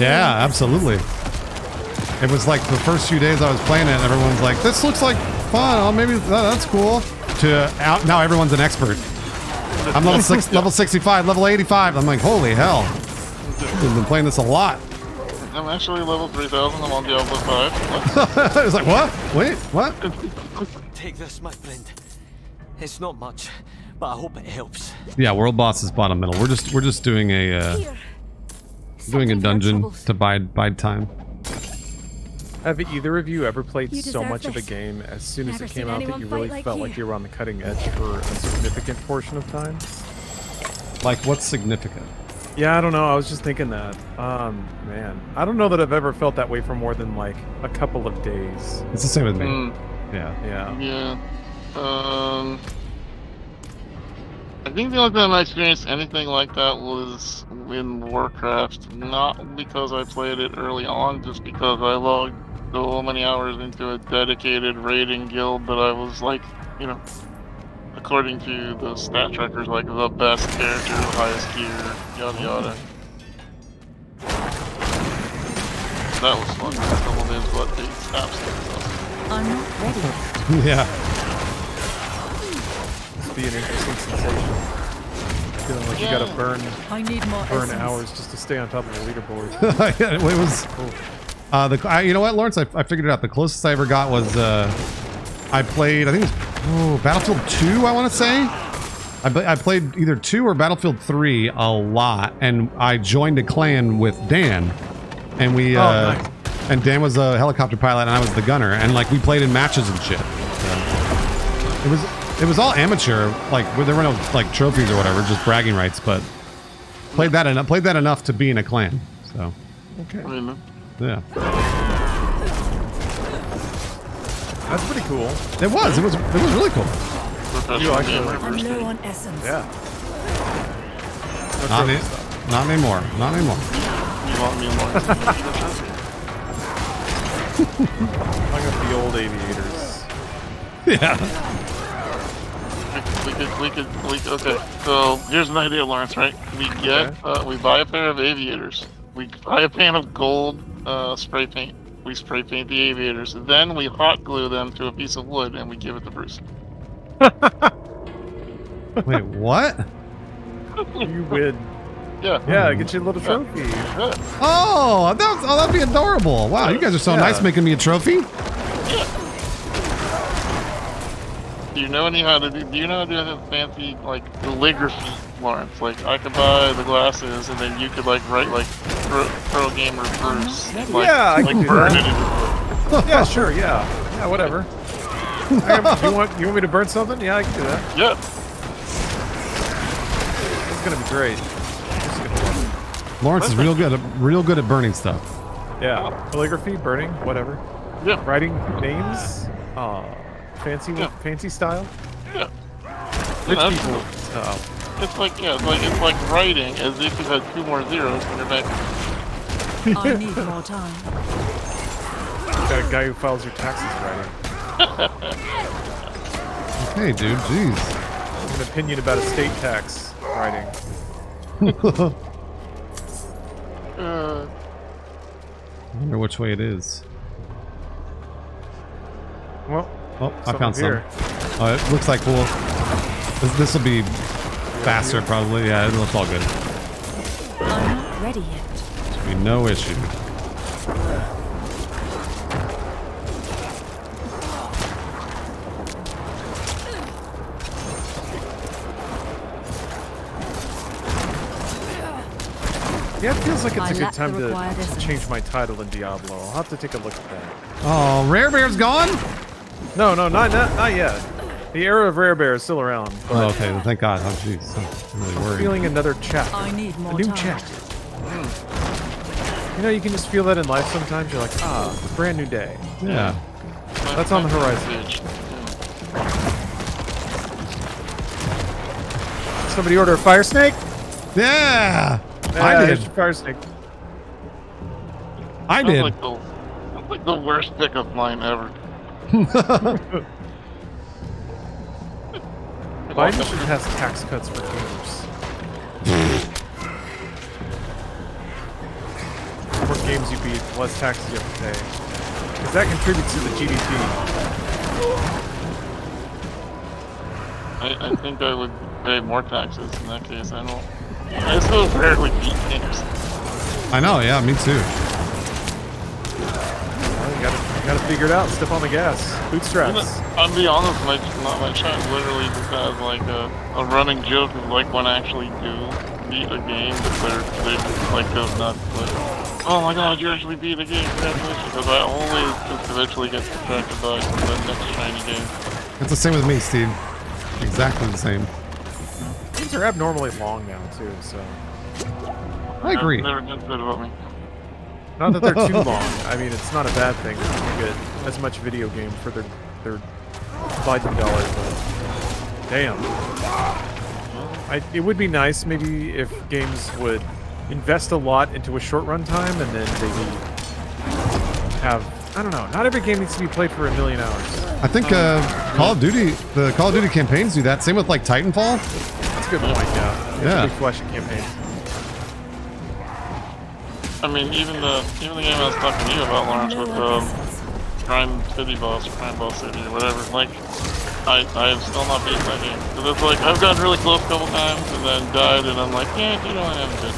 [SPEAKER 5] Yeah,
[SPEAKER 1] absolutely. It was like the first few days I was playing it, and everyone's like, "This looks like fun. Oh, maybe that, that's cool." To out now, everyone's an expert. I'm level six, level 65, level 85. I'm like, holy hell! I've been playing this a lot.
[SPEAKER 5] I'm actually level 3000, I'm on Diablo 5.
[SPEAKER 1] I was like, what? Wait, what?
[SPEAKER 4] Take this, my friend. It's not much, but I hope it helps.
[SPEAKER 1] Yeah, world boss is bottom middle. We're just we're just doing a uh,
[SPEAKER 2] Here.
[SPEAKER 1] Doing a dungeon to bide bide time.
[SPEAKER 3] Have either of you ever played
[SPEAKER 2] You
[SPEAKER 3] so
[SPEAKER 2] deserve
[SPEAKER 3] much of a game as soon as
[SPEAKER 2] Never
[SPEAKER 3] it came out that you really
[SPEAKER 2] like
[SPEAKER 3] felt
[SPEAKER 2] you.
[SPEAKER 3] like you were on the cutting edge for a significant portion of time?
[SPEAKER 1] Like, what's significant?
[SPEAKER 3] Yeah, I don't know. I was just thinking that. Um, man, I don't know that I've ever felt that way for more than like a couple of days.
[SPEAKER 1] It's the same with me.
[SPEAKER 5] Mm,
[SPEAKER 1] Yeah.
[SPEAKER 3] Yeah.
[SPEAKER 5] yeah. Um. I think the only time I experienced anything like that was in Warcraft. Not because I played it early on, just because I logged so many hours into a dedicated raiding guild that I was like, you know, according to the stat trackers, like the best character, highest gear, yada yada. That was fun. A couple days, but it's absolutely awesome.
[SPEAKER 2] I'm not ready.
[SPEAKER 1] yeah.
[SPEAKER 3] Must be an interesting sensation. Feeling like you gotta burn
[SPEAKER 2] I need more
[SPEAKER 3] burn
[SPEAKER 2] essence.
[SPEAKER 3] hours just to stay on top of the leaderboard.
[SPEAKER 1] Yeah, it was. Uh, the I, you know what, Lawrence? I, I figured it out. The closest I ever got was uh, I played. I think it was oh, Battlefield Two. I want to say. I, I played either two or Battlefield Three a lot, and I joined a clan with Dan, and we.
[SPEAKER 3] Oh,
[SPEAKER 1] uh,
[SPEAKER 3] nice.
[SPEAKER 1] And Dan was a helicopter pilot, and I was the gunner, and like we played in matches and shit. So, it was it was all amateur, like there were no like trophies or whatever, just bragging rights. But played that enough. Played that enough to be in a clan. So
[SPEAKER 3] Okay.
[SPEAKER 1] Yeah.
[SPEAKER 3] That's pretty cool.
[SPEAKER 1] It was. It was. It was really cool.
[SPEAKER 5] professional
[SPEAKER 3] actually-
[SPEAKER 2] I'm low on essence.
[SPEAKER 3] Yeah.
[SPEAKER 1] Not,
[SPEAKER 3] trophy
[SPEAKER 1] any,
[SPEAKER 3] stuff.
[SPEAKER 1] not anymore. Not anymore.
[SPEAKER 5] You want me more?
[SPEAKER 3] I'm gonna old aviators.
[SPEAKER 1] Yeah.
[SPEAKER 5] We could, we could, we okay. So here's an idea, Lawrence. Right? We get,
[SPEAKER 3] Okay.
[SPEAKER 5] uh, we buy a pair of aviators. We buy a pan of gold uh, spray paint. We spray paint the aviators. Then we hot glue them to a piece of wood, and we give it to Bruce.
[SPEAKER 1] Wait, what?
[SPEAKER 3] You win.
[SPEAKER 5] Yeah.
[SPEAKER 3] Yeah, get you a little trophy.
[SPEAKER 5] Yeah.
[SPEAKER 1] Oh, that was, oh, that'd be adorable. Wow, you guys are so
[SPEAKER 3] Yeah.
[SPEAKER 1] nice making me a trophy.
[SPEAKER 5] Do you know any how to do? Do you know how to do the fancy like calligraphy, Lawrence? Like I could buy the glasses, and then you could like write like pro, pro gamer Bruce. Like,
[SPEAKER 3] Yeah, I
[SPEAKER 5] like
[SPEAKER 3] can do
[SPEAKER 5] burn
[SPEAKER 3] that.
[SPEAKER 5] it into wood.
[SPEAKER 3] Yeah, sure. Yeah. Yeah, whatever. I am- you want you want me to burn something? Yeah, I can do that.
[SPEAKER 5] Yeah.
[SPEAKER 3] This is gonna be great. Gonna be awesome.
[SPEAKER 1] Lawrence is real good, at, real good at burning stuff.
[SPEAKER 3] Yeah, calligraphy, burning, whatever.
[SPEAKER 5] Yeah.
[SPEAKER 3] Writing names. Uh, fancy,
[SPEAKER 5] Yeah.
[SPEAKER 3] fancy style.
[SPEAKER 5] Yeah.
[SPEAKER 3] Rich
[SPEAKER 5] Yeah,
[SPEAKER 3] people style.
[SPEAKER 5] It's like yeah, it's like it's like writing as if you had two more zeros in your bank.
[SPEAKER 2] I need more time.
[SPEAKER 3] Got a guy who files your taxes writing.
[SPEAKER 1] Hey, dude, jeez.
[SPEAKER 3] An opinion about estate tax writing.
[SPEAKER 5] Uh,
[SPEAKER 1] I wonder which way it is.
[SPEAKER 3] Well,
[SPEAKER 1] Oh, I found some. Oh, it looks like we'll. This will be faster, probably. Yeah, it looks all good.
[SPEAKER 2] I'm not ready yet.
[SPEAKER 1] Should be no issue.
[SPEAKER 3] yeah, it feels like it's a good time to, to change my title in Diablo. I'll have to take a look at that.
[SPEAKER 1] Oh, Rare Bear's gone?
[SPEAKER 3] No, no, not not, not yet. The era of Rare Bear is still around.
[SPEAKER 1] Oh, okay. Well, thank God. Oh, jeez. I'm really worried.
[SPEAKER 3] feeling another chapter.
[SPEAKER 2] I need more A
[SPEAKER 3] new
[SPEAKER 2] time.
[SPEAKER 3] chapter. You know, you can just feel that in life sometimes. You're like, ah, a brand new day.
[SPEAKER 1] Yeah.
[SPEAKER 3] That's on the horizon. Somebody order a fire snake?
[SPEAKER 1] Yeah.
[SPEAKER 3] Yeah,
[SPEAKER 1] I
[SPEAKER 3] here's
[SPEAKER 1] did.
[SPEAKER 3] your fire snake.
[SPEAKER 1] I
[SPEAKER 5] Sounds
[SPEAKER 1] did.
[SPEAKER 5] Like the, sounds like the worst pickup line ever.
[SPEAKER 3] Biden should pass tax cuts for gamers. the more games you beat, the less taxes you have to pay. Because that contributes to the GDP.
[SPEAKER 5] I, I think I would pay more taxes in that case. I don't. I so rarely beat games.
[SPEAKER 1] I know. Yeah, me too.
[SPEAKER 3] Well, you gotta, figure it out. Step on the gas. Bootstraps.
[SPEAKER 5] I'll be honest, my my, my chat literally just has like a, a running joke of like when I actually do beat a game that they're they like go nuts. Like, oh my god, you actually beat the game! Congratulations! Because I always just eventually get distracted by the next shiny game.
[SPEAKER 1] It's the same with me, Steve. Exactly the same.
[SPEAKER 3] Games are abnormally long now too, so
[SPEAKER 1] I agree.
[SPEAKER 5] Never gets that about me.
[SPEAKER 3] Not that they're too long. I mean, it's not a bad thing. that You get as much video game for their their Biden dollars, but damn. I, it would be nice maybe if games would invest a lot into a short run time and then maybe have I don't know. Not every game needs to be played for a million hours.
[SPEAKER 1] I think uh, Call of Duty, the Call of Duty campaigns do that. Same with like Titanfall.
[SPEAKER 3] That's a good point. Yeah.
[SPEAKER 1] Yeah.
[SPEAKER 3] Big flashing campaign.
[SPEAKER 5] I mean, even the even the game I was talking to you about, Lawrence,
[SPEAKER 2] No
[SPEAKER 5] with
[SPEAKER 2] one
[SPEAKER 5] um. Crime City Boss, Crime Boss City, or whatever. Like, I I have still not beaten that game. Because it's like I've gotten really close a couple times and then died, and I'm like, yeah, you know, I haven't been.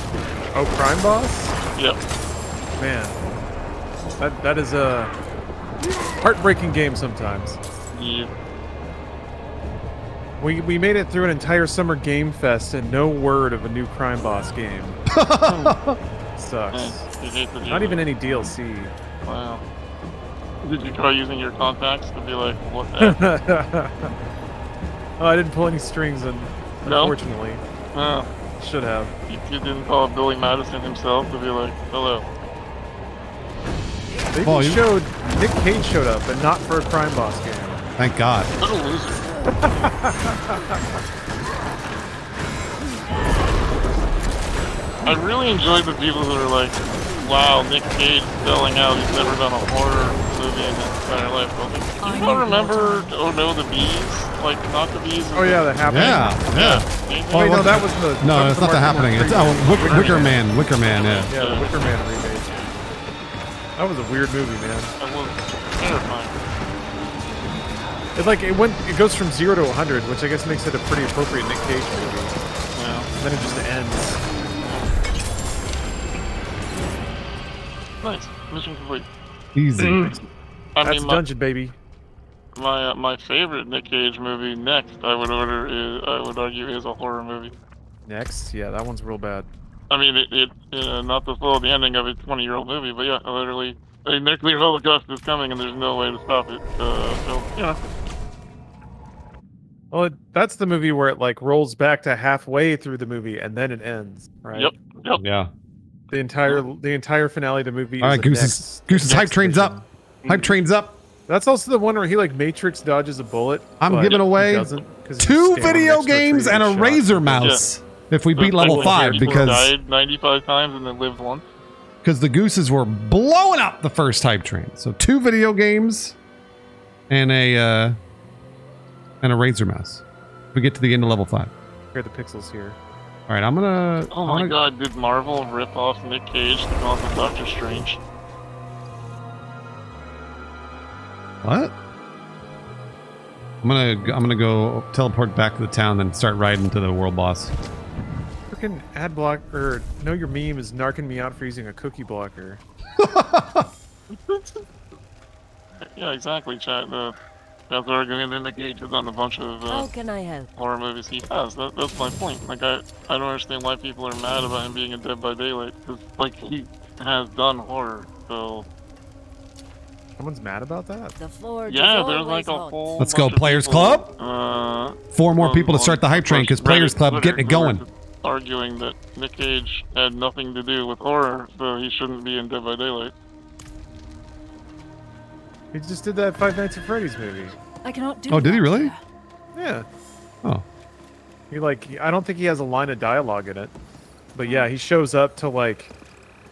[SPEAKER 3] Oh, Crime Boss.
[SPEAKER 5] Yep.
[SPEAKER 3] Man, that that is a heartbreaking game sometimes.
[SPEAKER 5] Yeah.
[SPEAKER 3] We we made it through an entire summer game fest and no word of a new Crime Boss game. Sucks.
[SPEAKER 5] Man, you hate the
[SPEAKER 3] Not even any DLC.
[SPEAKER 5] Wow. Did you try using your contacts to be like, what the?
[SPEAKER 3] oh, I didn't pull any strings, and
[SPEAKER 5] No?
[SPEAKER 3] unfortunately,
[SPEAKER 5] oh,
[SPEAKER 3] should have.
[SPEAKER 5] you, you didn't call Billy Madison himself to be like, hello.
[SPEAKER 3] They
[SPEAKER 1] Paul, you-
[SPEAKER 3] showed Nick Cage showed up, but not for a Crime Boss game.
[SPEAKER 1] Thank God.
[SPEAKER 5] What a loser. I really enjoyed the people who are like, wow, Nick Cage selling out. He's never done a horror movie in his entire life. But like,
[SPEAKER 2] I
[SPEAKER 5] Do you not remember Oh No the Bees? Like, not the bees.
[SPEAKER 3] Oh yeah, that happened.
[SPEAKER 1] Yeah, yeah.
[SPEAKER 5] Yeah.
[SPEAKER 3] Wait, no,
[SPEAKER 1] Well,
[SPEAKER 3] that was the
[SPEAKER 1] No, it's not the happening. It's oh,
[SPEAKER 3] remake.
[SPEAKER 1] Wicker, Wicker Man. Wicker Man. Yeah.
[SPEAKER 3] Yeah, the Wicker Man remake. That was a weird movie, man.
[SPEAKER 5] That was terrifying.
[SPEAKER 3] It like it went, it goes from zero to 100, which I guess makes it a pretty appropriate Nick Cage movie.
[SPEAKER 5] Yeah.
[SPEAKER 3] And then it just ends.
[SPEAKER 5] Nice. Mission complete.
[SPEAKER 1] Easy.
[SPEAKER 5] I
[SPEAKER 3] That's
[SPEAKER 5] mean, my,
[SPEAKER 3] Dungeon, baby.
[SPEAKER 5] my uh, my favorite Nick Cage movie next, I would order is I would argue is a horror movie.
[SPEAKER 3] Next, yeah, that one's real bad.
[SPEAKER 5] I mean, it, it uh, not to spoil the ending of a 20 year old movie, but yeah, literally, a nuclear holocaust is coming and there's no way to stop it. Uh, so, yeah.
[SPEAKER 3] Well, it, that's the movie where it like rolls back to halfway through the movie and then it ends, right?
[SPEAKER 5] Yep, yep.
[SPEAKER 1] Yeah.
[SPEAKER 3] The entire the entire finale of the movie.
[SPEAKER 1] All right,
[SPEAKER 3] is
[SPEAKER 1] right,
[SPEAKER 3] the
[SPEAKER 1] Goose's
[SPEAKER 3] next-
[SPEAKER 1] Goose's
[SPEAKER 3] next
[SPEAKER 1] hype train's
[SPEAKER 3] mission.
[SPEAKER 1] up. Hype train's up.
[SPEAKER 3] That's also the one where he like Matrix dodges a bullet.
[SPEAKER 1] I'm giving away
[SPEAKER 3] doesn't 'cause he's
[SPEAKER 1] Two video
[SPEAKER 3] next to a tree
[SPEAKER 1] games and a
[SPEAKER 3] shot.
[SPEAKER 1] Razer mouse. If we beat
[SPEAKER 5] So,
[SPEAKER 1] level five, because
[SPEAKER 5] died 95 times and then lived once.
[SPEAKER 1] because the gooses were blowing up the first hype train. So two video games and a uh, and a Razer mouse. If we get to the end of level five.
[SPEAKER 3] Here are the pixels here.
[SPEAKER 1] All right, I'm gonna.
[SPEAKER 5] Oh
[SPEAKER 1] I'm
[SPEAKER 5] my
[SPEAKER 1] gonna-
[SPEAKER 5] god, did Marvel rip off Nick Cage to come up with Doctor Strange?
[SPEAKER 1] What? I'm gonna I'm gonna go teleport back to the town, then start riding to the world boss.
[SPEAKER 3] Freaking ad block or know your meme is narking me out for using a cookie blocker.
[SPEAKER 5] Yeah, exactly, chat. Uh, that's arguing that Nick Cage has done a bunch of uh,
[SPEAKER 2] How can I help?
[SPEAKER 5] horror movies he has. That, that's my point. Like, I, I don't understand why people are mad about him being in Dead by Daylight. Because, like, he has done horror. So,
[SPEAKER 3] Someone's mad about that.
[SPEAKER 2] The forge
[SPEAKER 5] yeah,
[SPEAKER 2] is
[SPEAKER 5] there's like a
[SPEAKER 2] hot.
[SPEAKER 5] whole.
[SPEAKER 1] Let's go, Players Club.
[SPEAKER 5] Uh,
[SPEAKER 1] Four more
[SPEAKER 5] on-
[SPEAKER 1] people to start the hype train because Players Club
[SPEAKER 5] Twitter,
[SPEAKER 1] getting it going.
[SPEAKER 5] Arguing that Nick Cage had nothing to do with horror, so he shouldn't be in Dead by Daylight.
[SPEAKER 3] He just did that Five Nights at Freddy's movie.
[SPEAKER 2] I cannot do
[SPEAKER 1] Oh, did he really?
[SPEAKER 2] here.
[SPEAKER 3] Yeah.
[SPEAKER 1] Oh,
[SPEAKER 3] He like I don't think he has a line of dialogue in it. But yeah, he shows up to like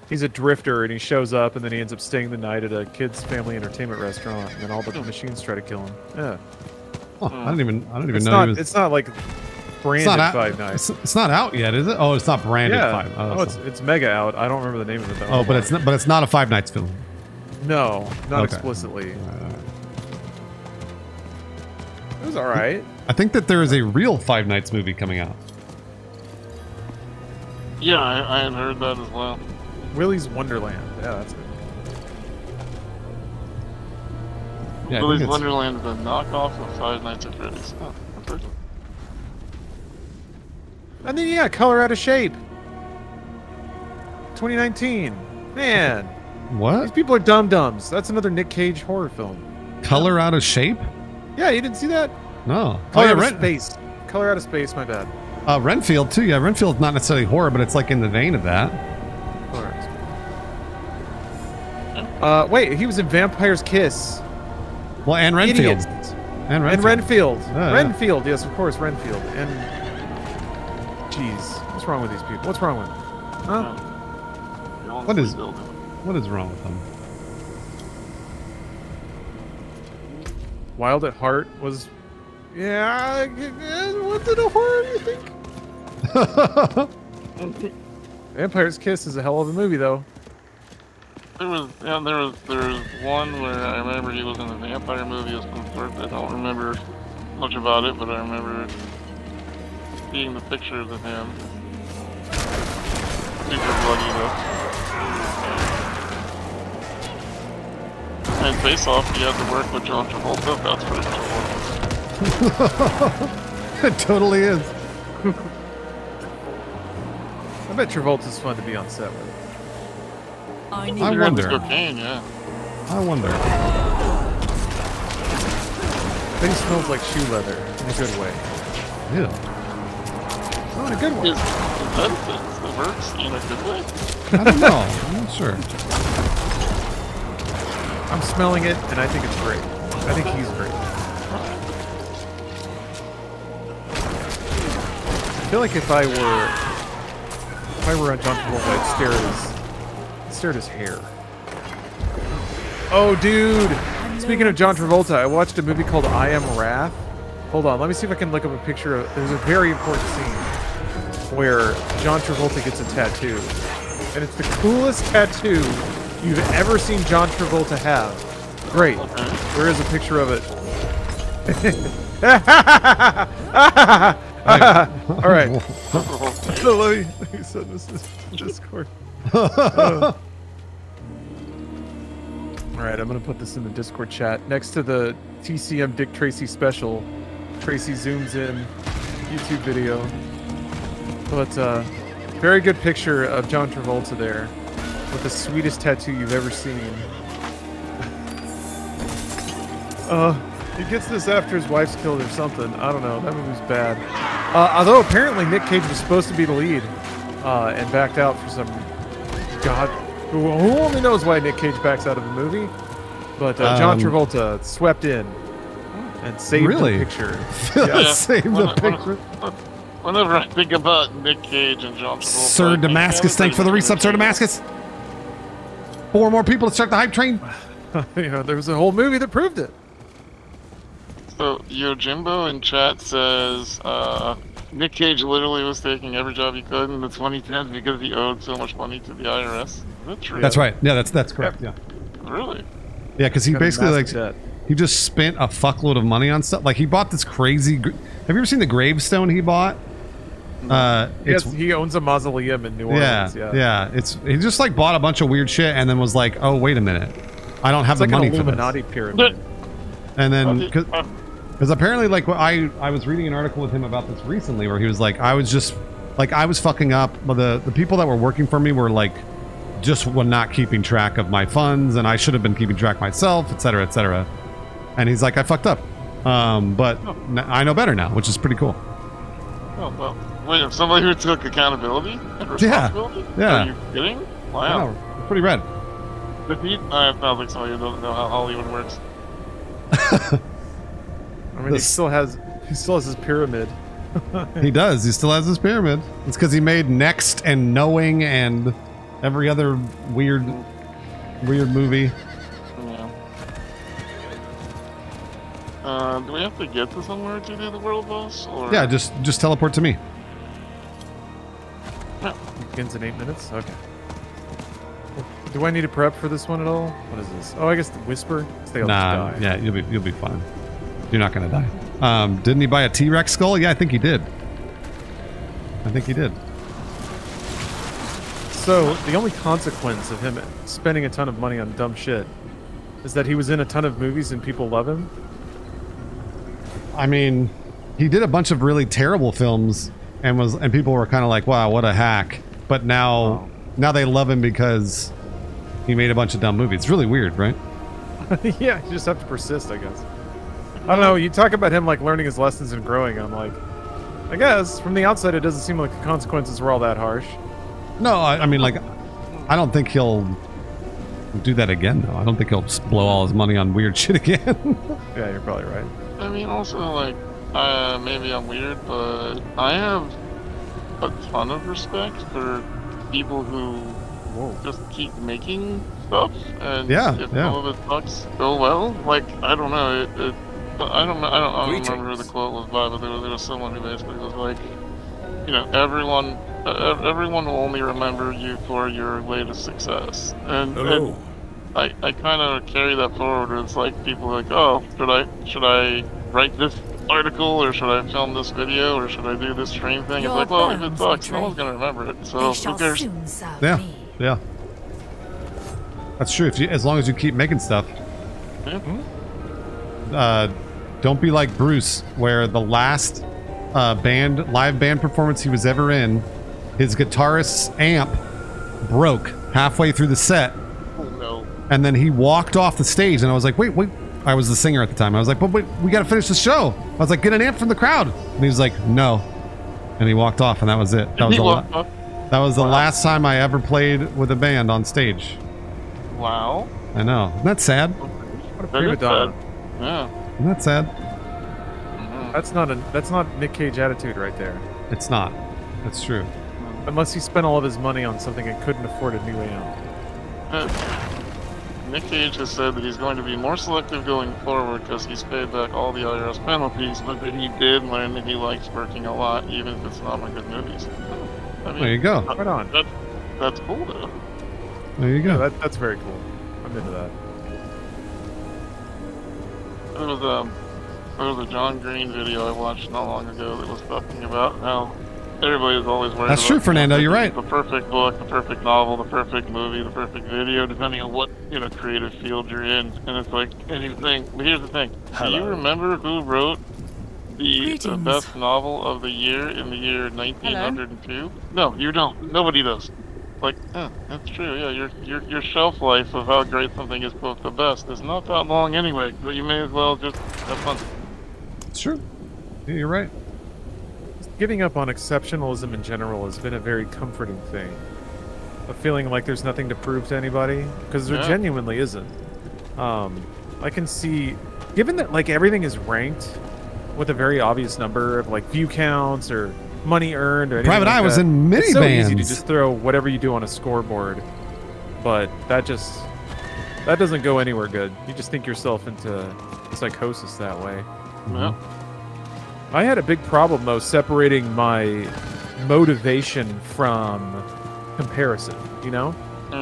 [SPEAKER 3] he's a drifter and he shows up and then he ends up staying the night at a kids family entertainment restaurant and then all the machines try to kill him. Yeah.
[SPEAKER 1] Huh, I don't even I don't even
[SPEAKER 3] It's
[SPEAKER 1] know
[SPEAKER 3] not
[SPEAKER 1] was.
[SPEAKER 3] it's not like branded
[SPEAKER 1] not out,
[SPEAKER 3] Five Nights.
[SPEAKER 1] It's, it's not out yet, is it? Oh, it's not branded
[SPEAKER 3] yeah.
[SPEAKER 1] five. Oh,
[SPEAKER 3] Oh,
[SPEAKER 1] that's
[SPEAKER 3] it's it's mega out. I don't remember the name of it though.
[SPEAKER 1] oh, but it's not, but it's not a Five Nights film.
[SPEAKER 3] No, not
[SPEAKER 1] Okay.
[SPEAKER 3] explicitly.
[SPEAKER 1] Uh,
[SPEAKER 3] It was alright.
[SPEAKER 1] I think that there is a real Five Nights movie coming out.
[SPEAKER 5] Yeah, I, I had heard that as well.
[SPEAKER 3] Willy's Wonderland. Yeah, that's it.
[SPEAKER 1] Yeah,
[SPEAKER 5] Willy's Wonderland is a knockoff of Five Nights at Freddy's. Oh, interesting.
[SPEAKER 3] And then yeah, color out of shape. 2019. Man,
[SPEAKER 1] what?
[SPEAKER 3] these people are dum dums. That's another Nick Cage horror film.
[SPEAKER 1] Color out of shape?
[SPEAKER 3] Yeah, you didn't see that?
[SPEAKER 1] No. Oh yeah,
[SPEAKER 3] out of
[SPEAKER 1] Ren-
[SPEAKER 3] space. Color out of space. My bad.
[SPEAKER 1] uh, Renfield too. Yeah, Renfield's not necessarily horror, but it's like in the vein of that.
[SPEAKER 3] Color out of space. Uh, wait, he was in Vampire's Kiss.
[SPEAKER 1] Well, and Renfield.
[SPEAKER 3] Idiots.
[SPEAKER 1] And Renfield.
[SPEAKER 3] And Renfield.
[SPEAKER 1] Yeah, yeah.
[SPEAKER 3] Renfield, yes, of course, Renfield. And jeez, what's wrong with these people? What's wrong with them? Huh?
[SPEAKER 1] What is- What is wrong with them?
[SPEAKER 3] Wild at Heart was, yeah. Was it a horror? You think? Vampire's Kiss is a hell of a movie, though.
[SPEAKER 5] There was yeah, there was there was one where I remember he was in a vampire movie of some. I don't remember much about it, but I remember seeing the pictures of him. Super bloody though. And face off, he had to work with John Travolta. That's pretty cool.
[SPEAKER 1] it totally is.
[SPEAKER 3] I bet Travolta's fun to be on set with.
[SPEAKER 2] I
[SPEAKER 1] I wonder.
[SPEAKER 5] Cocaine, yeah.
[SPEAKER 1] I wonder.
[SPEAKER 3] But he smells like shoe leather in a good way.
[SPEAKER 1] Yeah.
[SPEAKER 3] Oh, in a good way.
[SPEAKER 5] Is, is that that that works in a good way?
[SPEAKER 1] I don't know. I'm not sure.
[SPEAKER 3] I'm smelling it, and I think it's great. I think he's great. I feel like if I were, if I were Travolta, I'd stare at his, stare at his hair. Oh, dude! Speaking of John Travolta, I watched a movie called I Am Wrath. Hold on, let me see if I can look up a picture of. There's a very important scene where John Travolta gets a tattoo, and it's the coolest tattoo you've ever seen John Travolta have. Great. Where is a picture of it? All right. So let me, let me send this to Discord. Uh, all right, I'm gonna put this in the Discord chat next to the TCM Dick Tracy special. Tracy zooms in YouTube video. But uh, very good picture of John Travolta there, with the sweetest tattoo you've ever seen. Uh, he gets this after his wife's killed or something. I don't know. That movie's bad. Uh, although apparently Nick Cage was supposed to be the lead, uh, and backed out for some God. Who who only knows why Nick Cage backs out of the movie? But uh, John
[SPEAKER 1] Um,
[SPEAKER 3] Travolta swept in and saved
[SPEAKER 1] Really?
[SPEAKER 3] the picture.
[SPEAKER 1] Yeah. Save the
[SPEAKER 5] when- when-
[SPEAKER 1] picture.
[SPEAKER 5] Whenever I think about Nick Cage and John Travolta,
[SPEAKER 1] Sir
[SPEAKER 5] think
[SPEAKER 1] Damascus, thanks for the resub, Sir Damascus. Four more people to start the hype train.
[SPEAKER 3] you know, there was a whole movie that proved it.
[SPEAKER 5] So your Jimbo in chat says uh, Nick Cage literally was taking every job he could in the 2010s because he owed so much money to the IRS. Is that true?
[SPEAKER 1] That's right. Yeah, that's that's correct. Yeah.
[SPEAKER 5] Really?
[SPEAKER 1] Yeah, because he basically like
[SPEAKER 3] massive debt.
[SPEAKER 1] he just spent a fuckload of money on stuff. Like he bought this crazy. gr- Have you ever seen the gravestone he bought? Uh, it's
[SPEAKER 3] Yes, he owns a mausoleum in New Orleans.
[SPEAKER 1] yeah,
[SPEAKER 3] Yeah,
[SPEAKER 1] It's he just like bought a bunch of weird shit and then was like, oh wait a minute, I don't have
[SPEAKER 3] It's
[SPEAKER 1] the
[SPEAKER 3] like an
[SPEAKER 1] money for this.
[SPEAKER 3] Illuminati pyramid.
[SPEAKER 1] And then because apparently like I I was reading an article with him about this recently where he was like I was just like I was fucking up, but the the people that were working for me were like just were not keeping track of my funds and I should have been keeping track myself, etc., cetera, et cetera. And he's like, I fucked up. Um, but I know better now, which is pretty cool.
[SPEAKER 5] Oh, well, wait, if somebody who took accountability and
[SPEAKER 1] Yeah,
[SPEAKER 5] responsibility?
[SPEAKER 1] yeah.
[SPEAKER 5] Are you kidding? Wow.
[SPEAKER 1] Wow, pretty rad.
[SPEAKER 5] Did he? Uh, it sounds like somebody who doesn't know how Hollywood works.
[SPEAKER 3] I mean, he still has he still has his pyramid.
[SPEAKER 1] He does. He still has his pyramid. It's because he made Next and Knowing and every other weird, weird movie.
[SPEAKER 5] Uh, do we have to get to somewhere to do the world boss? Or
[SPEAKER 1] Yeah, just just teleport to me.
[SPEAKER 3] Begins in eight minutes. Okay. Do I need to prep for this one at all? What is this? Oh, I guess the whisper. Stay
[SPEAKER 1] Nah, yeah, you'll be you'll be fine. You're not gonna die. Um, didn't he buy a T Rex skull? Yeah, I think he did. I think he did.
[SPEAKER 3] So the only consequence of him spending a ton of money on dumb shit is that he was in a ton of movies and people love him.
[SPEAKER 1] I mean, he did a bunch of really terrible films and was and people were kind of like, "Wow, what a hack!" But now now they love him because he made a bunch of dumb movies. It's really weird, right?
[SPEAKER 3] yeah, you just have to persist, I guess. I don't know. You talk about him like learning his lessons and growing. I'm like, I guess from the outside, it doesn't seem like the consequences were all that harsh.
[SPEAKER 1] No, I, I mean, like, I don't think he'll do that again, though. I don't think he'll just blow all his money on weird shit again.
[SPEAKER 3] Yeah, you're probably right.
[SPEAKER 5] I mean, also, like, uh, maybe I'm weird, but I have a ton of respect for people who just keep making stuff, and
[SPEAKER 1] Yeah,
[SPEAKER 5] if
[SPEAKER 1] yeah.
[SPEAKER 5] all of it sucks go well, like, I don't know, it, it I don't know, I don't, I don't remember who the quote was by, but there was, there was someone who basically was like, you know, everyone, uh, everyone will only remember you for your latest success, and, and I, I kind of carry that forward. It's like people are like, oh, should I should I write this article or should I film this video or should I do this train thing?
[SPEAKER 2] Your
[SPEAKER 5] it's like, well, if it
[SPEAKER 2] bones
[SPEAKER 5] sucks, no one's gonna remember it. So who cares?
[SPEAKER 1] yeah,
[SPEAKER 2] me.
[SPEAKER 1] yeah. That's true. If you, as long as you keep making stuff,
[SPEAKER 5] Yeah.
[SPEAKER 1] uh, don't be like Bruce, where the last uh, band live band performance he was ever in, his guitarist's amp broke halfway through the set,
[SPEAKER 5] no.
[SPEAKER 1] And then he walked off the stage, and I was like, wait, wait. I was the singer at the time. I was like, but wait, we got to finish the show. I was like, get an amp from the crowd, and he was like, no, and he walked off, and that was it. That was
[SPEAKER 5] He
[SPEAKER 1] the la- that was the last time I ever played with a band on stage.
[SPEAKER 5] Wow.
[SPEAKER 1] I know. Isn't that sad?
[SPEAKER 3] What a
[SPEAKER 5] That
[SPEAKER 3] prima
[SPEAKER 5] is
[SPEAKER 3] donna.
[SPEAKER 5] Yeah.
[SPEAKER 1] Isn't that sad?
[SPEAKER 5] Mhm.
[SPEAKER 3] That's not a that's not Nick Cage attitude right there.
[SPEAKER 1] It's not. That's true.
[SPEAKER 3] Unless he spent all of his money on something and couldn't afford a new amp.
[SPEAKER 5] Nick Cage has said that he's going to be more selective going forward because he's paid back all the IRS penalties, but that he did learn that he likes working a lot, even if it's not on good movies. I mean,
[SPEAKER 1] There you go.
[SPEAKER 3] Right on.
[SPEAKER 5] That, that's cool though.
[SPEAKER 1] There you
[SPEAKER 3] Yeah,
[SPEAKER 1] go.
[SPEAKER 3] that, that's very cool. I'm into that.
[SPEAKER 5] There was um, there was a John Green video I watched not long ago that was talking about how everybody is always worried.
[SPEAKER 1] That's
[SPEAKER 5] about
[SPEAKER 1] true, Fernando, you're right.
[SPEAKER 5] The perfect book, the perfect novel, the perfect movie, the perfect video, depending on what you know creative field you're in. And it's like anything. But here's the thing: Do you remember who wrote the, uh,
[SPEAKER 2] the
[SPEAKER 5] best novel of the year in the year 1902? No, you don't. Nobody does. Like, that's true. Yeah, your your your shelf life of how great something is, quote, the best, is not that long anyway. But you may as well just have fun.
[SPEAKER 1] It's true. Yeah, you're right.
[SPEAKER 3] Giving up on exceptionalism in general has been a very comforting thing. A feeling like there's nothing to prove to anybody, because there
[SPEAKER 5] Yeah.
[SPEAKER 3] genuinely isn't. Um, I can see, given that like everything is ranked with a very obvious number of like view counts or money earned or anything
[SPEAKER 1] Private
[SPEAKER 3] like
[SPEAKER 1] Eye was
[SPEAKER 3] that,
[SPEAKER 1] in many
[SPEAKER 3] it's so easy to just throw whatever you do on a scoreboard, but that just that doesn't go anywhere good. You just think yourself into psychosis that way.
[SPEAKER 5] Yeah.
[SPEAKER 3] I had a big problem though separating my motivation from comparison, you know?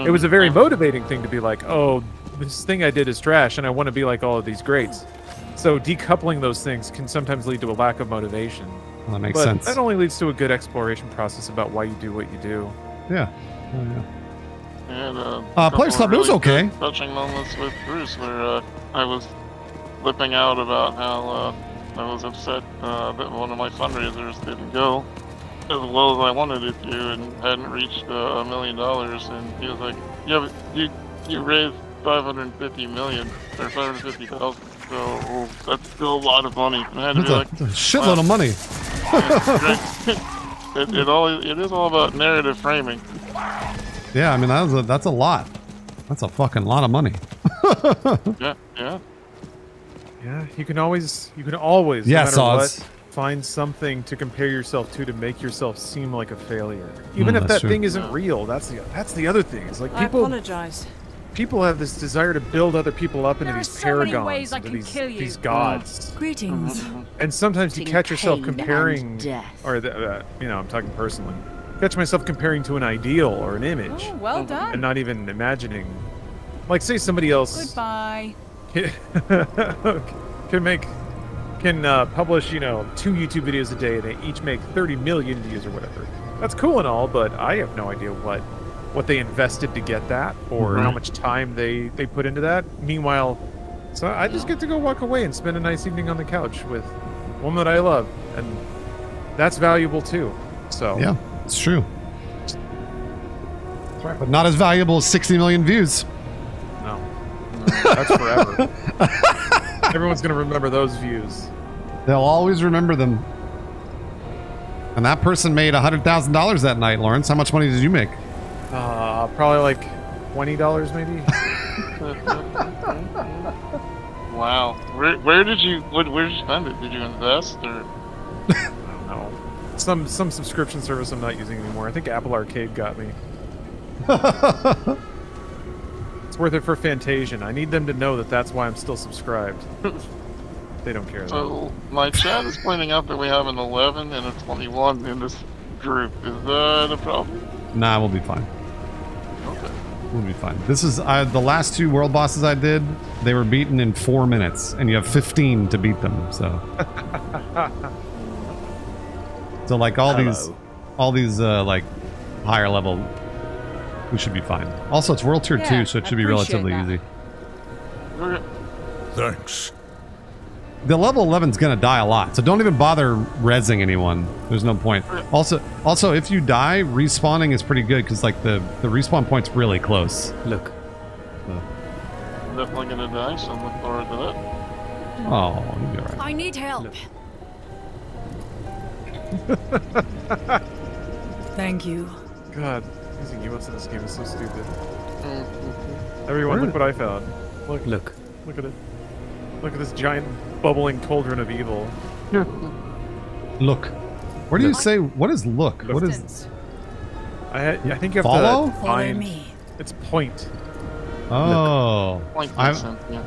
[SPEAKER 3] It was a very
[SPEAKER 5] Mhm.
[SPEAKER 3] motivating thing to be like, "Oh, this thing I did is trash and I want to be like all of these greats." So decoupling those things can sometimes lead to a lack of motivation.
[SPEAKER 1] Well, that makes
[SPEAKER 3] but
[SPEAKER 1] sense.
[SPEAKER 3] that only leads to a good exploration process about why you do what you do.
[SPEAKER 1] Yeah. Oh, yeah.
[SPEAKER 5] And, uh,
[SPEAKER 1] Uh,
[SPEAKER 5] a
[SPEAKER 1] Players
[SPEAKER 5] couple
[SPEAKER 1] Club, it was
[SPEAKER 5] really
[SPEAKER 1] okay.
[SPEAKER 5] good Touching moments with Bruce where uh, I was flipping out about how uh, I was upset uh, that one of my fundraisers didn't go as well as I wanted it to and hadn't reached uh, a million dollars. And he was like, "Yeah, but you you raised 550 million or 550,000, so that's still a lot of money." And I had to
[SPEAKER 1] That's
[SPEAKER 5] be
[SPEAKER 1] a,
[SPEAKER 5] like,
[SPEAKER 1] a shitload
[SPEAKER 5] wow.
[SPEAKER 1] of money.
[SPEAKER 5] It, it all it is all about narrative framing.
[SPEAKER 1] Yeah, I mean that's a that's a lot. That's a fucking lot of money.
[SPEAKER 5] Yeah, yeah.
[SPEAKER 3] Yeah, you can always you can always no
[SPEAKER 1] Yeah,
[SPEAKER 3] matter
[SPEAKER 1] Soz.
[SPEAKER 3] what find something to compare yourself to to make yourself seem like a failure. Even
[SPEAKER 1] Mm,
[SPEAKER 3] if that
[SPEAKER 1] true.
[SPEAKER 3] thing isn't real, that's the that's the other thing. It's like
[SPEAKER 2] I
[SPEAKER 3] people
[SPEAKER 2] apologize.
[SPEAKER 3] people have this desire to build other people up into
[SPEAKER 2] There are
[SPEAKER 3] these
[SPEAKER 2] so
[SPEAKER 3] paragons,
[SPEAKER 2] ways
[SPEAKER 3] into these
[SPEAKER 2] kill you.
[SPEAKER 3] these gods.
[SPEAKER 2] Greetings.
[SPEAKER 3] And sometimes you catch yourself comparing, or the, uh, you know, I'm talking personally. Catch myself comparing to an ideal or an image,
[SPEAKER 2] Oh, well done.
[SPEAKER 3] and not even imagining. Like, say somebody else
[SPEAKER 2] Goodbye.
[SPEAKER 3] can make can uh, publish you know two youtube videos a day and they each make 30 million views or whatever. That's cool and all but i have no idea what what they invested to get that or how much time they they put into that. Meanwhile so i just get to go walk away and spend a nice evening on the couch with woman that i love and that's valuable too so.
[SPEAKER 1] Yeah, it's true. That's right, but not as valuable as 60 million views.
[SPEAKER 3] No. That's forever. Everyone's gonna remember those views.
[SPEAKER 1] They'll always remember them. And that person made $100,000 that night, Lawrence. How much money did you make?
[SPEAKER 3] Uh, probably like twenty dollars, maybe.
[SPEAKER 5] Wow. Where where did you what where did you spend it? Did you invest or
[SPEAKER 3] I don't know. Some some subscription service I'm not using anymore. I think Apple Arcade got me. It's worth it for Fantasian. I need them to know that that's why I'm still subscribed. they don't care. though.
[SPEAKER 5] so my chat is pointing out that we have an eleven and a twenty one in this group. Is that a problem?
[SPEAKER 1] Nah, we'll be fine.
[SPEAKER 5] Okay.
[SPEAKER 1] We'll be fine. This is uh, the last two world bosses I did. They were beaten in four minutes, and you have 15 to beat them. So, so like all these, all these uh, like higher level, we should be fine. Also, it's world tier
[SPEAKER 2] Yeah,
[SPEAKER 1] two, so it
[SPEAKER 2] I
[SPEAKER 1] should be relatively
[SPEAKER 2] that.
[SPEAKER 1] easy.
[SPEAKER 6] Thanks.
[SPEAKER 1] The level 11's gonna die a lot, so don't even bother rezzing anyone. There's no point. Also, also, if you die, respawning is pretty good because like the the respawn point's really close.
[SPEAKER 3] Look,
[SPEAKER 5] I'm definitely gonna die, so I'm looking forward to that.
[SPEAKER 1] Oh, you'll be alright.
[SPEAKER 2] I need help. Thank you.
[SPEAKER 3] God, using emotes in this game is so stupid.
[SPEAKER 5] Mm-hmm.
[SPEAKER 3] Everyone,
[SPEAKER 1] Where
[SPEAKER 3] look what I found. Look,
[SPEAKER 7] Look.
[SPEAKER 3] look at it. Look at this giant bubbling cauldron of evil.
[SPEAKER 1] Look. Where do you say what is look? What is
[SPEAKER 3] I, I think you have
[SPEAKER 1] Follow?
[SPEAKER 3] to
[SPEAKER 2] Follow
[SPEAKER 3] find.
[SPEAKER 2] me.
[SPEAKER 3] It's point.
[SPEAKER 1] Oh.
[SPEAKER 5] Point
[SPEAKER 1] I, I
[SPEAKER 5] percent, yeah.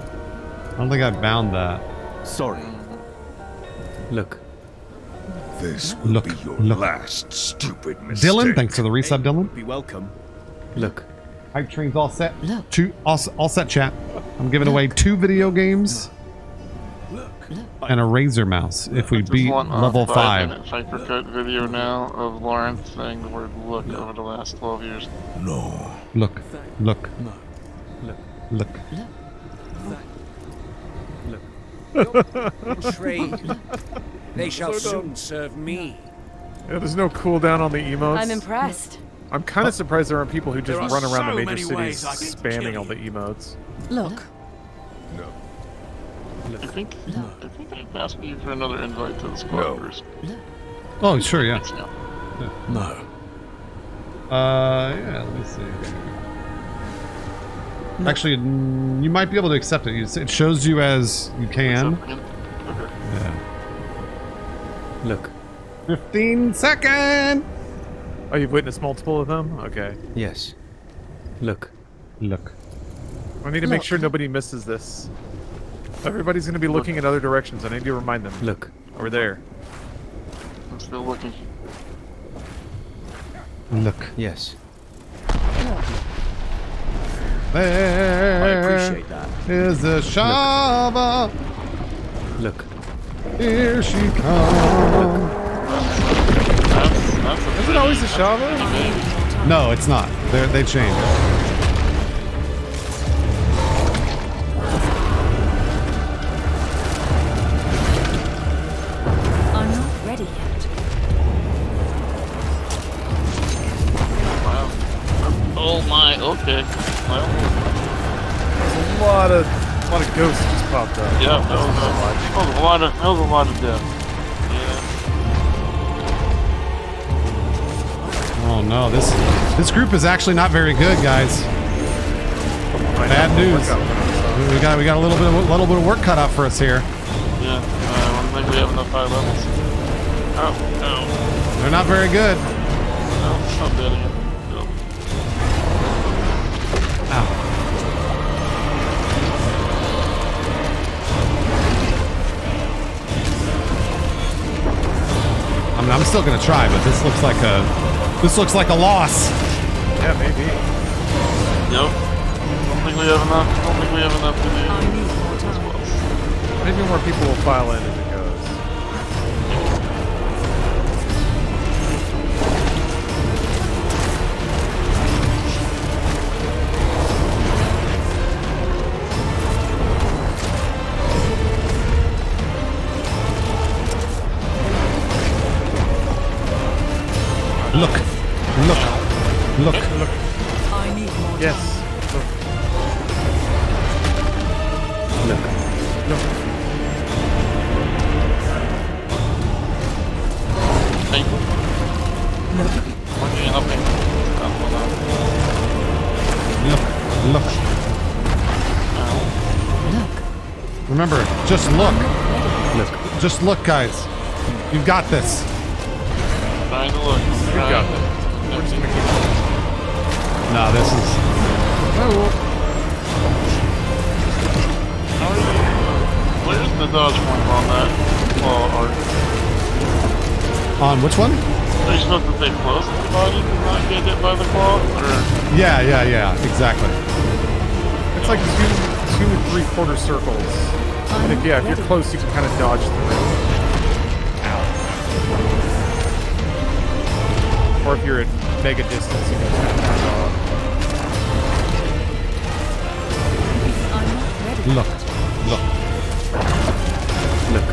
[SPEAKER 1] don't think I bound that.
[SPEAKER 7] Sorry. Look.
[SPEAKER 6] This will
[SPEAKER 1] Look,
[SPEAKER 6] be your
[SPEAKER 1] look.
[SPEAKER 6] last stupid mistake.
[SPEAKER 1] Dylan, thanks for the resub, Dylan.
[SPEAKER 7] Be welcome. Look.
[SPEAKER 1] Hype train's all set. Look. Two, all, all set, chat. I'm giving away two video games Look. and a Razer mouse if we beat
[SPEAKER 5] want a
[SPEAKER 1] level five.
[SPEAKER 5] minute hypercut video now of Lawrence saying the word look over the last 12 years.
[SPEAKER 6] No.
[SPEAKER 1] Look, look, look.
[SPEAKER 8] look look Trade. They shall soon serve me.
[SPEAKER 3] Yeah, there's no cooldown on the emotes.
[SPEAKER 2] I'm impressed.
[SPEAKER 3] I'm kind of surprised there aren't people who just
[SPEAKER 8] are
[SPEAKER 3] run around
[SPEAKER 8] so
[SPEAKER 3] the major cities spamming all the emotes.
[SPEAKER 2] Look.
[SPEAKER 5] I think I think I'm asking you for another invite to the squad,
[SPEAKER 6] No.
[SPEAKER 1] Oh, sure, yeah.
[SPEAKER 5] Thanks.
[SPEAKER 6] No.
[SPEAKER 1] Uh, yeah, let me see. Actually, you might be able to accept it. It shows you as you can. 15 second.
[SPEAKER 3] Oh, you've witnessed multiple of them? Okay.
[SPEAKER 7] Yes. Look.
[SPEAKER 1] Look.
[SPEAKER 3] I need to make sure nobody misses this. Everybody's going to be looking in other directions. I need to remind them.
[SPEAKER 7] Look.
[SPEAKER 3] Over there.
[SPEAKER 5] I'm still looking.
[SPEAKER 1] Look.
[SPEAKER 7] Yes.
[SPEAKER 1] There
[SPEAKER 8] I appreciate that.
[SPEAKER 1] is the Shava.
[SPEAKER 7] Look.
[SPEAKER 1] Here she comes.
[SPEAKER 5] That's, that's a
[SPEAKER 3] Is it always Ashava?
[SPEAKER 1] No, it's not. They're, they changed.
[SPEAKER 2] I'm not ready yet.
[SPEAKER 5] wow. Oh my, okay. Well,
[SPEAKER 3] A lot of, a lot of ghosts just popped up.
[SPEAKER 5] yeah, that was, a, that was a lot of, that was a lot of death.
[SPEAKER 1] No, this this group is actually not very good, guys. Bad news. We got we got a little bit of a little bit of work cut out for us here.
[SPEAKER 5] Yeah, uh, I don't think we have enough high levels. Oh, no.
[SPEAKER 1] They're not very good.
[SPEAKER 5] No, I'm dead again. Nope.
[SPEAKER 1] I mean, I'm still gonna try, but this looks like a this looks like a loss.
[SPEAKER 3] Yeah, maybe.
[SPEAKER 5] Nope. Don't think we have enough. Don't think we have enough to do.
[SPEAKER 2] I need more time.
[SPEAKER 3] Maybe more people will file in
[SPEAKER 1] Look, look, look,
[SPEAKER 3] Yes.
[SPEAKER 7] Look.
[SPEAKER 5] Hey. What are you helping? Oh, hold on.
[SPEAKER 1] Look, look.
[SPEAKER 2] Look.
[SPEAKER 1] Remember, just look.
[SPEAKER 7] Look.
[SPEAKER 1] Just look, guys. You've got this.
[SPEAKER 5] Trying to look.
[SPEAKER 3] You
[SPEAKER 5] Trying.
[SPEAKER 3] got that.
[SPEAKER 1] No, this is.
[SPEAKER 5] Where's the dodge point on that? Are,
[SPEAKER 1] On which one?
[SPEAKER 5] are you supposed to stay close to the body to not get hit by the claw? Or
[SPEAKER 1] Yeah, yeah, yeah. Exactly.
[SPEAKER 3] It's like two, two three quarter circles. And if, yeah, if you're close, you can kind of dodge through. Ow. Or if you're at mega distance, you can kind of back
[SPEAKER 1] Look, look.
[SPEAKER 7] Look.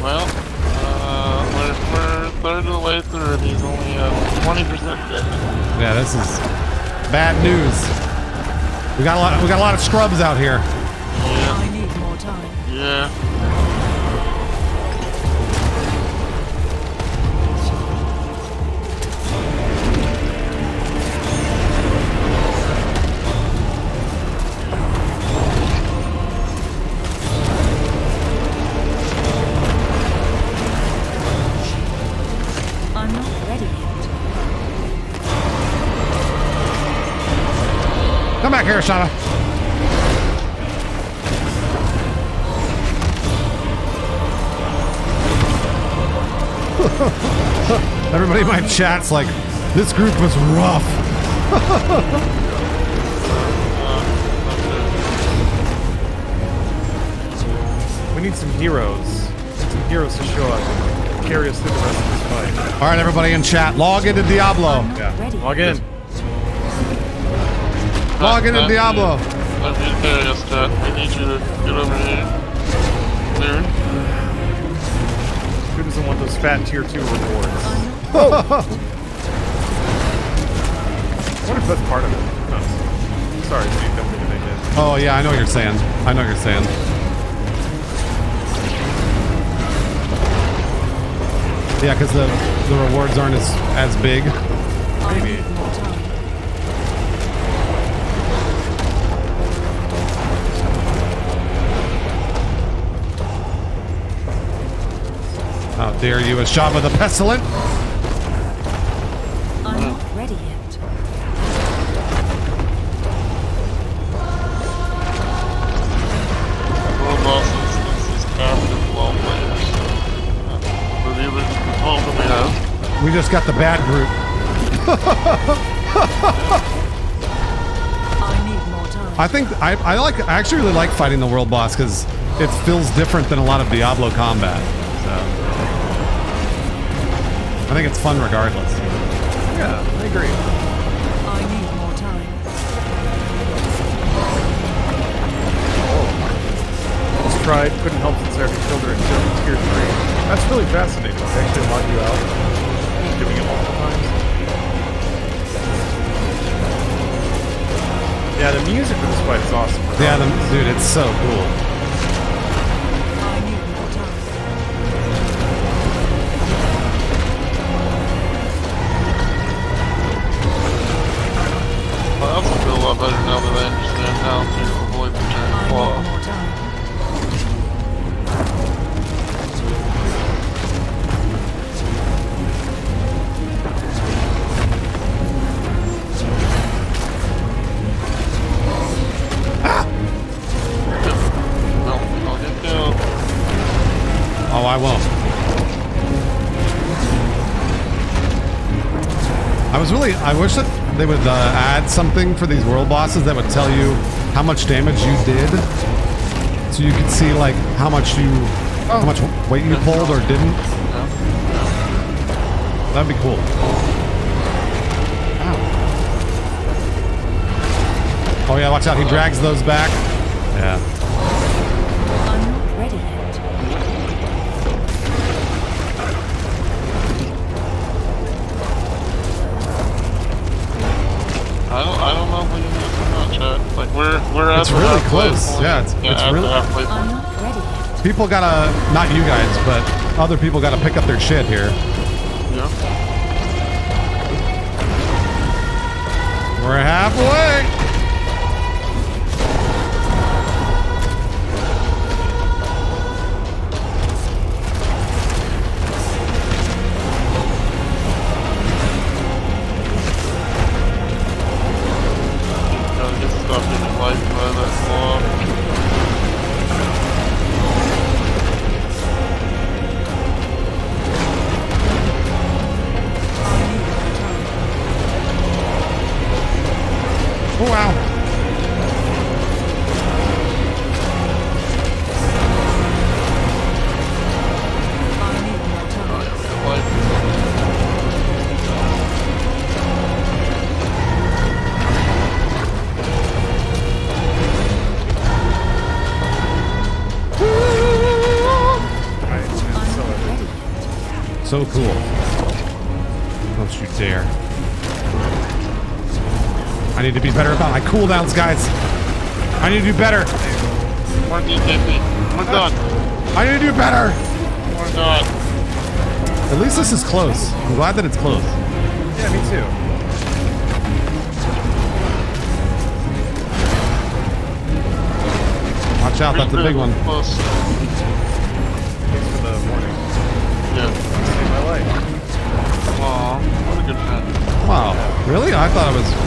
[SPEAKER 5] well, uh, we're, we're third of the way through, and he's only uh, twenty percent dead.
[SPEAKER 1] Yeah, this is bad news. We got a lot. We got a lot of scrubs out here. Everybody in my chat's like, this group was rough.
[SPEAKER 3] We need some heroes. Some heroes to show up carry us through the rest of this fight.
[SPEAKER 1] All right, everybody in chat, log into Diablo.
[SPEAKER 3] Yeah. Log in.
[SPEAKER 1] Log into
[SPEAKER 5] That-
[SPEAKER 1] Diablo.
[SPEAKER 5] That'd be okay, yes, Dad. We need you to get over here. Clear.
[SPEAKER 3] Who doesn't want those fat tier 2 rewards? What if that's part of it? No. Sorry, Steve, don't mean to make it.
[SPEAKER 1] Oh yeah, I know what you're saying. I know what you're saying. Yeah, because the the rewards aren't as as big.
[SPEAKER 3] Maybe.
[SPEAKER 2] need more time.
[SPEAKER 1] How dare you, Ashava the Pestilent?
[SPEAKER 5] We
[SPEAKER 1] just got the bad group.
[SPEAKER 2] I need more time.
[SPEAKER 1] I think I, I like I actually really like fighting the world boss because it feels different than a lot of Diablo combat. So I think it's fun regardless.
[SPEAKER 3] Yeah, I agree.
[SPEAKER 2] I need more time. Oh.
[SPEAKER 3] Almost tried, couldn't help since I already killed her in tier 3. That's really fascinating. They actually lock you out. Doing it multiple times. Yeah, the music for this fight is awesome.
[SPEAKER 1] Yeah, the, dude, it's so cool.
[SPEAKER 2] I need more time.
[SPEAKER 5] Well, I also feel a lot better now that I understand how
[SPEAKER 1] they would uh, add something for these world bosses that would tell you how much damage you did, so you could see like how much you, how much weight you pulled or didn't. That'd be cool. Oh yeah, watch out. He drags those back. Yeah.
[SPEAKER 5] Halfway
[SPEAKER 1] close.
[SPEAKER 5] Point.
[SPEAKER 1] Yeah, it's- it's really-
[SPEAKER 2] I'm not ready.
[SPEAKER 1] People gotta, not you guys, but other people gotta pick up their shit here.
[SPEAKER 5] Yeah.
[SPEAKER 1] We're halfway. Cooldowns, guys. I need to do better.
[SPEAKER 5] We're DKP. We're done.
[SPEAKER 1] I need to do better.
[SPEAKER 5] We're done.
[SPEAKER 1] At least this is close. I'm glad that it's close.
[SPEAKER 3] Yeah, me too.
[SPEAKER 1] Watch out, that's a big one.
[SPEAKER 5] Close.
[SPEAKER 3] Thanks for the warning.
[SPEAKER 5] Yeah.
[SPEAKER 3] Saved my life.
[SPEAKER 5] Aw, what a good friend.
[SPEAKER 1] Wow. Really? I thought I was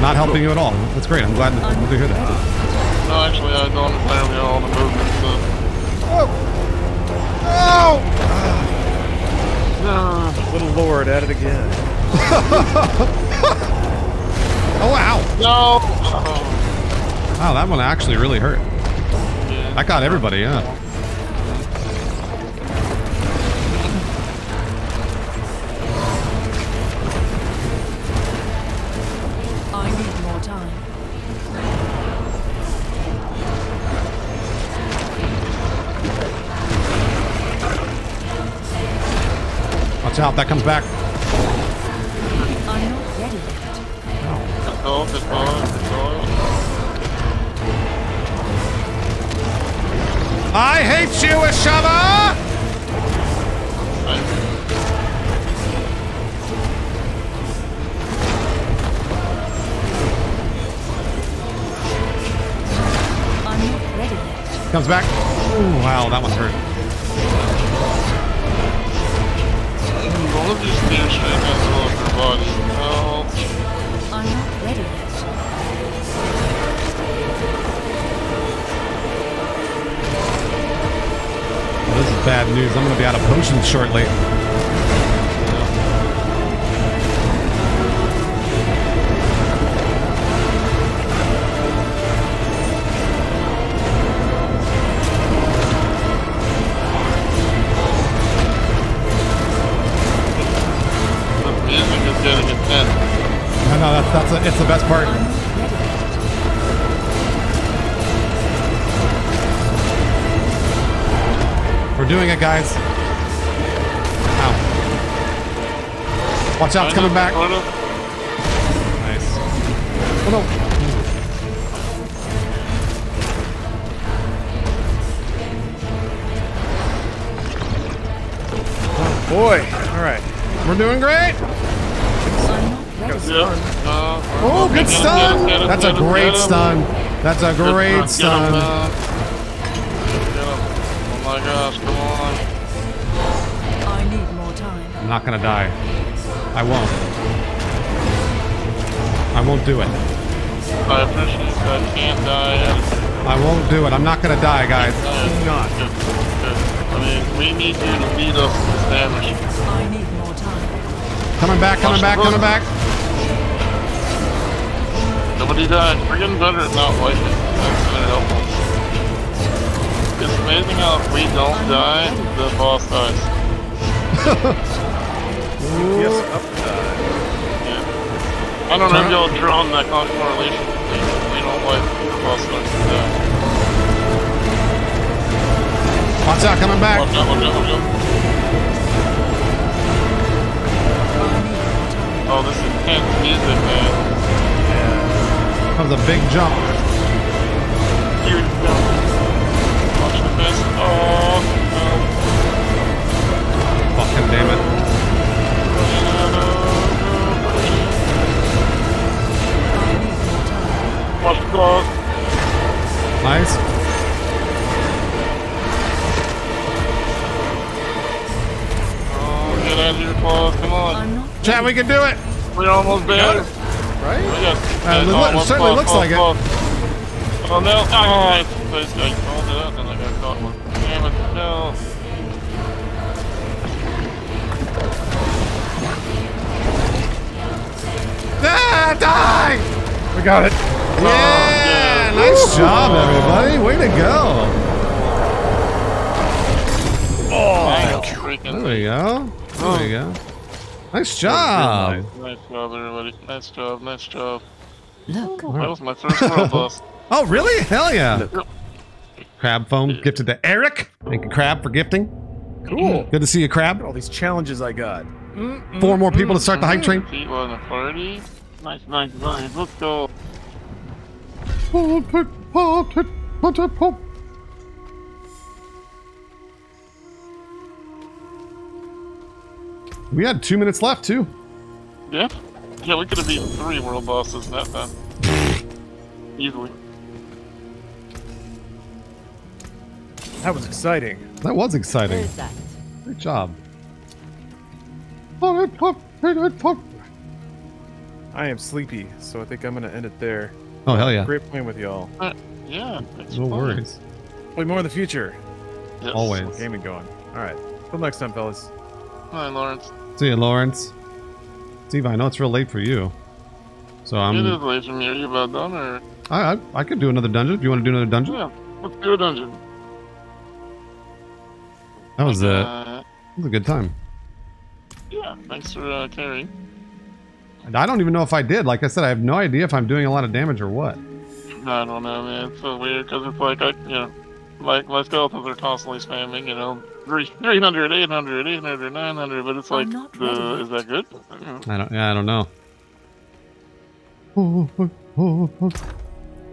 [SPEAKER 1] not helping you at all. That's great. I'm glad to, to hear that.
[SPEAKER 5] No, actually, I don't understand all the movements. So.
[SPEAKER 1] Oh!
[SPEAKER 5] No.
[SPEAKER 3] Ah, little Lord at it again.
[SPEAKER 1] Oh, wow.
[SPEAKER 5] No. Oh,
[SPEAKER 1] Wow, that one actually really hurt.
[SPEAKER 5] yeah.
[SPEAKER 1] That got everybody, yeah. Watch out, that comes back. I hate you,
[SPEAKER 2] yet.
[SPEAKER 1] Comes back. Ooh, wow, that one hurt. Bad news. I'm going to be out of potions shortly. It's the best part.
[SPEAKER 2] I'm not ready yet.
[SPEAKER 1] We're doing it, guys. Ow. Watch out, it's coming back. Nice. Oh, no.
[SPEAKER 3] Oh, boy, alright.
[SPEAKER 1] We're doing great.
[SPEAKER 2] I'm not ready.
[SPEAKER 5] Yeah. Uh,
[SPEAKER 1] Oh, good
[SPEAKER 5] him,
[SPEAKER 1] stun.
[SPEAKER 5] get him, him,
[SPEAKER 1] That's a great
[SPEAKER 5] him.
[SPEAKER 1] stun. That's a great
[SPEAKER 5] get him,
[SPEAKER 1] stun.
[SPEAKER 5] Get him. Oh my gosh, come on.
[SPEAKER 2] I need more time.
[SPEAKER 1] I'm not gonna die. I won't. I won't do it.
[SPEAKER 5] I appreciate that I can't die yet.
[SPEAKER 1] I won't do it. I'm not gonna die, guys.
[SPEAKER 3] Not.
[SPEAKER 5] Good, good. I mean, we need you to lead us to this damage.
[SPEAKER 2] I need more time.
[SPEAKER 1] Coming back, coming back, coming back.
[SPEAKER 5] Nobody died. We're getting better at not wiping. That's gonna help us. It's amazing how if we don't die, the boss dies.
[SPEAKER 3] Yes, up
[SPEAKER 5] Yeah. I don't know if y'all drawn that con- correlation. life before the boss starts to die.
[SPEAKER 1] Watch out, coming back.
[SPEAKER 5] Watch out, watch out, watch out. Oh, this is intense music, man.
[SPEAKER 1] That was a big jump.
[SPEAKER 5] Huge jump. Watch the fist. Oh, no.
[SPEAKER 1] Fucking damn it.
[SPEAKER 5] Watch the claws.
[SPEAKER 1] Nice.
[SPEAKER 5] Oh, get out of your claws. Come on.
[SPEAKER 2] I'm
[SPEAKER 1] Chat, we can do it.
[SPEAKER 5] We're almost there.
[SPEAKER 3] Right?
[SPEAKER 5] Oh, yes.
[SPEAKER 1] Uh, it
[SPEAKER 5] It's
[SPEAKER 1] look- certainly
[SPEAKER 5] close,
[SPEAKER 1] looks like it.
[SPEAKER 5] Oh no! Oh, I, I, I called it out, then I got caught one. Damn it! No.
[SPEAKER 1] Ah, die! We got it. Yeah,
[SPEAKER 5] yeah.
[SPEAKER 1] nice job, everybody. Way to go.
[SPEAKER 5] Oh!
[SPEAKER 1] There we go. There we go. Nice job.
[SPEAKER 5] Nice job, everybody. Nice job. Nice job.
[SPEAKER 2] Look,
[SPEAKER 5] That was my first world boss.
[SPEAKER 1] Oh, really? Hell yeah.
[SPEAKER 5] Yep.
[SPEAKER 1] Crab foam gifted to Eric. Thank you, Crab, for gifting.
[SPEAKER 3] Cool.
[SPEAKER 1] Good to see you, Crab.
[SPEAKER 3] All these challenges I got.
[SPEAKER 1] Four mm, more mm, people to start the hype mm. train.
[SPEAKER 5] Feet on a party. Nice, nice, nice. Let's go.
[SPEAKER 1] We had two minutes left, too.
[SPEAKER 5] Yeah. Yeah, we could have beaten three world bosses in that time. Easily.
[SPEAKER 3] That was exciting.
[SPEAKER 1] That was exciting.
[SPEAKER 2] where's that?
[SPEAKER 1] Great job.
[SPEAKER 3] I am sleepy, so I think I'm gonna end it there.
[SPEAKER 1] Oh, hell yeah.
[SPEAKER 3] Great playing with y'all.
[SPEAKER 5] Uh, yeah. It's
[SPEAKER 1] No
[SPEAKER 5] fun.
[SPEAKER 1] worries.
[SPEAKER 3] Play more in the future.
[SPEAKER 5] Yes.
[SPEAKER 1] Always.
[SPEAKER 3] Gaming going. All right. Till next time, fellas.
[SPEAKER 5] Bye, Lawrence.
[SPEAKER 1] See you, Lawrence. Steve, I know it's real late for you. So I'm.
[SPEAKER 5] is late from here. You about done, or
[SPEAKER 1] I, I, I could do another dungeon if you want to do another dungeon.
[SPEAKER 5] yeah? Let's do a dungeon.
[SPEAKER 1] That was a, that
[SPEAKER 5] Uh,
[SPEAKER 1] was a good time.
[SPEAKER 5] yeah. Thanks for uh, carrying.
[SPEAKER 1] And I don't even know if I did. Like I said, I have no idea if I'm doing a lot of damage or what.
[SPEAKER 5] I don't know, man. It's so weird because it's like I, you know, like my skeletons are constantly spamming, you know, 300, 800, 800, 900, but it's
[SPEAKER 2] I'm
[SPEAKER 5] like, uh, is that good? I don't know.
[SPEAKER 1] I don't. Yeah, I don't know.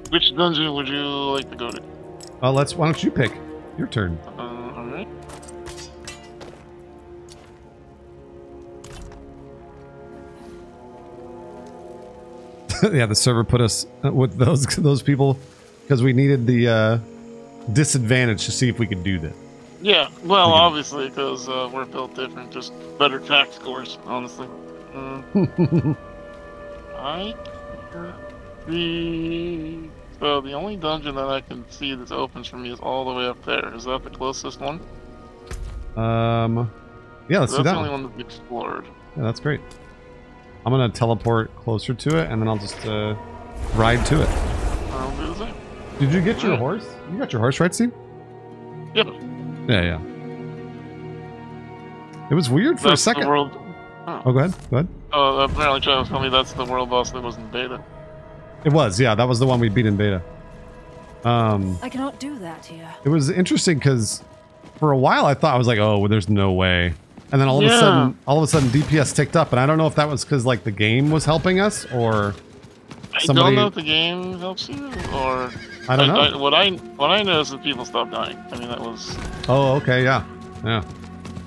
[SPEAKER 5] Which dungeon would you like to go to?
[SPEAKER 1] Uh, let's. Why don't you pick? Your turn.
[SPEAKER 5] Uh, alright.
[SPEAKER 1] yeah, the server put us uh, with those those people because we needed the uh, disadvantage to see if we could do that.
[SPEAKER 5] Yeah, well, obviously, because uh, we're built different, just better tax scores, honestly. Uh, I the so the only dungeon that I can see that's opens for me is all the way up there. Is that the closest one?
[SPEAKER 1] Um, yeah, let's
[SPEAKER 5] that's
[SPEAKER 1] do
[SPEAKER 5] the
[SPEAKER 1] that.
[SPEAKER 5] only
[SPEAKER 1] One.
[SPEAKER 5] one that's explored.
[SPEAKER 1] Yeah, that's great. I'm gonna teleport closer to it, and then I'll just uh, ride to it.
[SPEAKER 5] I'll do the same.
[SPEAKER 1] Did you get your horse? You got your horse right, Steve?
[SPEAKER 5] Yep.
[SPEAKER 1] Yeah, yeah. It was weird for
[SPEAKER 5] That's
[SPEAKER 1] a second.
[SPEAKER 5] The world.
[SPEAKER 1] Oh, go ahead. Go ahead.
[SPEAKER 5] Oh, apparently, chat was telling me that's the world boss that was in beta.
[SPEAKER 1] It was, yeah. That was the one we beat in beta. Um,
[SPEAKER 2] I cannot do that here.
[SPEAKER 1] it was interesting because for a while I thought I was like, oh, well, there's no way. And then all of a sudden, all of a sudden, DPS ticked up, and I don't know if that was because like the game was helping us or Somebody...
[SPEAKER 5] I don't know if the game helps you or.
[SPEAKER 1] I don't know.
[SPEAKER 5] what I what I know is that people stopped dying. I mean, that was
[SPEAKER 1] Oh, okay, yeah, yeah.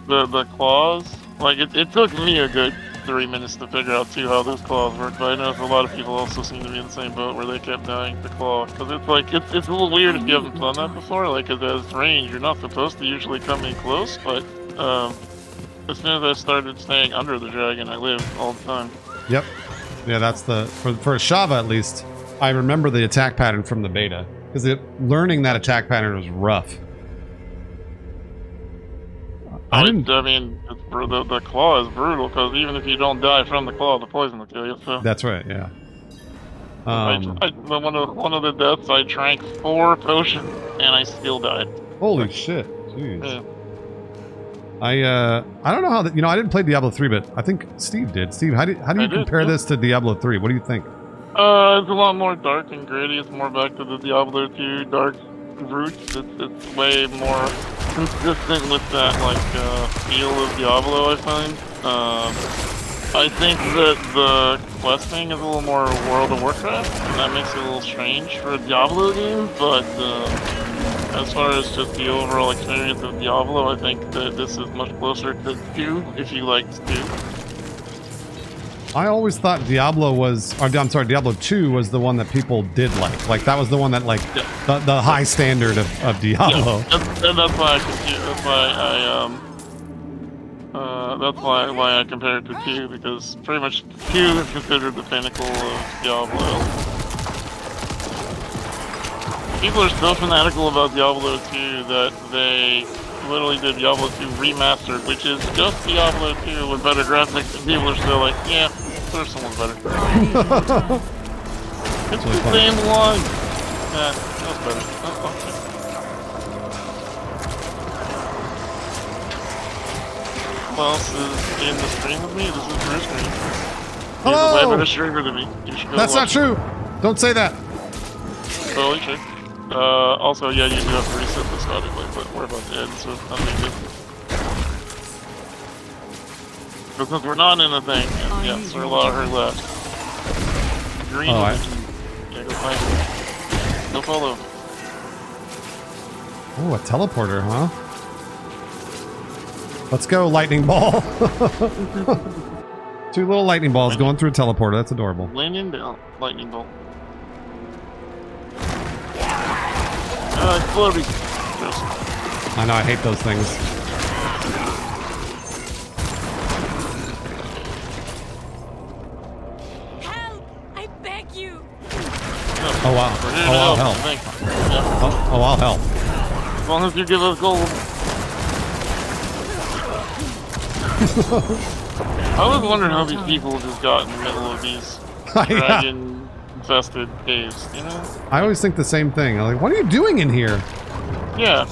[SPEAKER 5] the the claws. Like it, it took me a good three minutes to figure out too how those claws work. But I know a lot of people also seem to be in the same boat where they kept dying to claw because it's like it's, it's a little weird if you haven't done that before. Like it has range, you're not supposed to usually come in close, but um, as soon as I started staying under the dragon, I lived all the time.
[SPEAKER 1] Yep. Yeah, that's the for for Ashava at least. I remember the attack pattern from the beta because learning that attack pattern was rough. I
[SPEAKER 5] I,
[SPEAKER 1] didn't.
[SPEAKER 5] I mean, it's, the, the claw is brutal because even if you don't die from the claw, the poison will kill you. So
[SPEAKER 1] That's right. Yeah.
[SPEAKER 5] I,
[SPEAKER 1] Um,
[SPEAKER 5] I, one of one of the deaths, I drank four potions and I still died.
[SPEAKER 1] holy shit! Jeez.
[SPEAKER 5] Yeah.
[SPEAKER 1] I uh I don't know how that you know I didn't play Diablo three, but I think Steve did. Steve, how do how do
[SPEAKER 5] I
[SPEAKER 1] you
[SPEAKER 5] did,
[SPEAKER 1] compare
[SPEAKER 5] yeah.
[SPEAKER 1] this to Diablo three? What do you think?
[SPEAKER 5] Uh, it's a lot more dark and gritty. It's more back to the Diablo 2 dark roots. It's, it's way more consistent with that like uh, feel of Diablo. I find. Um, I think that the questing is a little more World of Warcraft, and that makes it a little strange for a Diablo game. But uh, as far as just the overall experience of Diablo, I think that this is much closer to 2, if you liked 2.
[SPEAKER 1] I always thought Diablo was, or I'm sorry, Diablo 2 was the one that people did like. Like that was the one that like
[SPEAKER 5] Yeah.
[SPEAKER 1] the, the high standard of, of Diablo.
[SPEAKER 5] Yeah, that's, and that's why I compare. That's why I um. Uh, that's why why I compare it to two because pretty much two is considered the pinnacle of Diablo. People are so fanatical about Diablo 2 that they literally did Diablo 2 remastered, which is just Diablo 2 with better graphics, and people are still like, yeah, there's someone better.
[SPEAKER 2] I need more time.
[SPEAKER 5] It's
[SPEAKER 1] really
[SPEAKER 5] the
[SPEAKER 1] funny.
[SPEAKER 5] same one. Yeah, that's better. Oh, okay. Who else is in the stream with me? This is Bruce Greene. He's a way
[SPEAKER 1] Hello!
[SPEAKER 5] streamer than me. You should go
[SPEAKER 1] That's not
[SPEAKER 5] watch
[SPEAKER 1] true. Don't say that.
[SPEAKER 5] it. Totally true. Uh, also, yeah, you do have to reset the starting point, but we're about to end, so I'm big deal. But since we're not in the thing, and a lot of her left. Green,
[SPEAKER 1] Oh, I-
[SPEAKER 5] yeah, go find her. No follow.
[SPEAKER 1] Oh, a teleporter, huh? Let's go, lightning ball. Two little lightning balls going through a teleporter. That's adorable.
[SPEAKER 5] Landing down. Lightning bolt. Exploding. Gross.
[SPEAKER 1] I know, I hate those things.
[SPEAKER 2] Help! I beg you!
[SPEAKER 1] Oh, wow. Oh,
[SPEAKER 5] to
[SPEAKER 1] I'll
[SPEAKER 5] help,
[SPEAKER 1] help.
[SPEAKER 5] Yeah.
[SPEAKER 1] Oh, oh, I'll help.
[SPEAKER 5] As long as you give us gold. I was wondering how these people just got in the middle of these
[SPEAKER 1] yeah.
[SPEAKER 5] dragon infested caves, you know?
[SPEAKER 1] I always think the same thing. I'm like, what are you doing in here?
[SPEAKER 5] Yeah.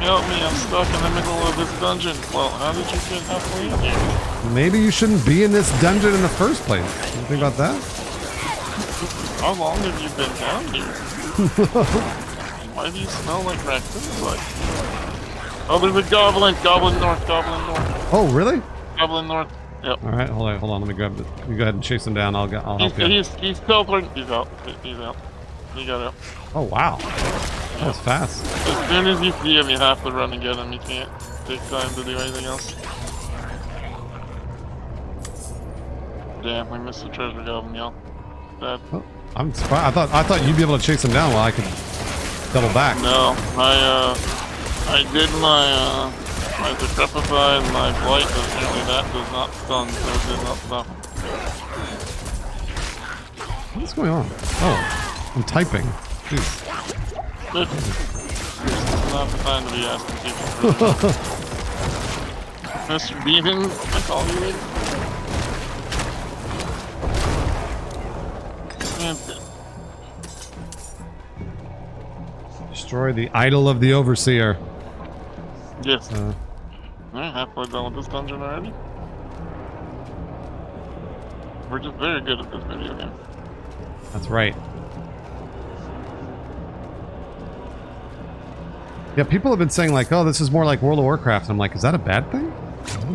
[SPEAKER 5] Help me, I'm stuck in the middle of this dungeon. Well, how did you get halfway in here?
[SPEAKER 1] Maybe you shouldn't be in this dungeon in the first place. You think about that?
[SPEAKER 5] How long have you been down here? Why do you smell like raccoons? Like, oh, there's a goblin. Goblin north. Goblin north.
[SPEAKER 1] Oh, really?
[SPEAKER 5] Goblin north. Yep.
[SPEAKER 1] All right, hold on, hold on. Let me grab the. You go ahead and chase him down. I'll go. I'll
[SPEAKER 5] He's
[SPEAKER 1] help you.
[SPEAKER 5] he's he's teleporting. He's out. He's out. He got out.
[SPEAKER 1] Oh, wow. That was fast.
[SPEAKER 5] As soon as you see him, you have to run and get him. You can't take time to do anything else. Damn, we missed the treasure goblin, y'all. That
[SPEAKER 1] Oh, I'm surprised. I thought I thought you'd be able to chase him down while I could double back.
[SPEAKER 5] No, I uh, I did my uh, my decrepify and my blight, but apparently that does not stun, so it did not stop.
[SPEAKER 1] What's going on? Oh, I'm typing. Jeez.
[SPEAKER 5] This is not the time to be asking people. Mr. Beeman, I call you later.
[SPEAKER 1] Destroy the idol of the overseer.
[SPEAKER 5] Yes.
[SPEAKER 1] Uh,
[SPEAKER 5] Alright, halfway done with this dungeon already. We're just very good at this video game.
[SPEAKER 1] that's right. Yeah, people have been saying like, "Oh, this is more like World of Warcraft." And I'm like, "Is that a bad thing?"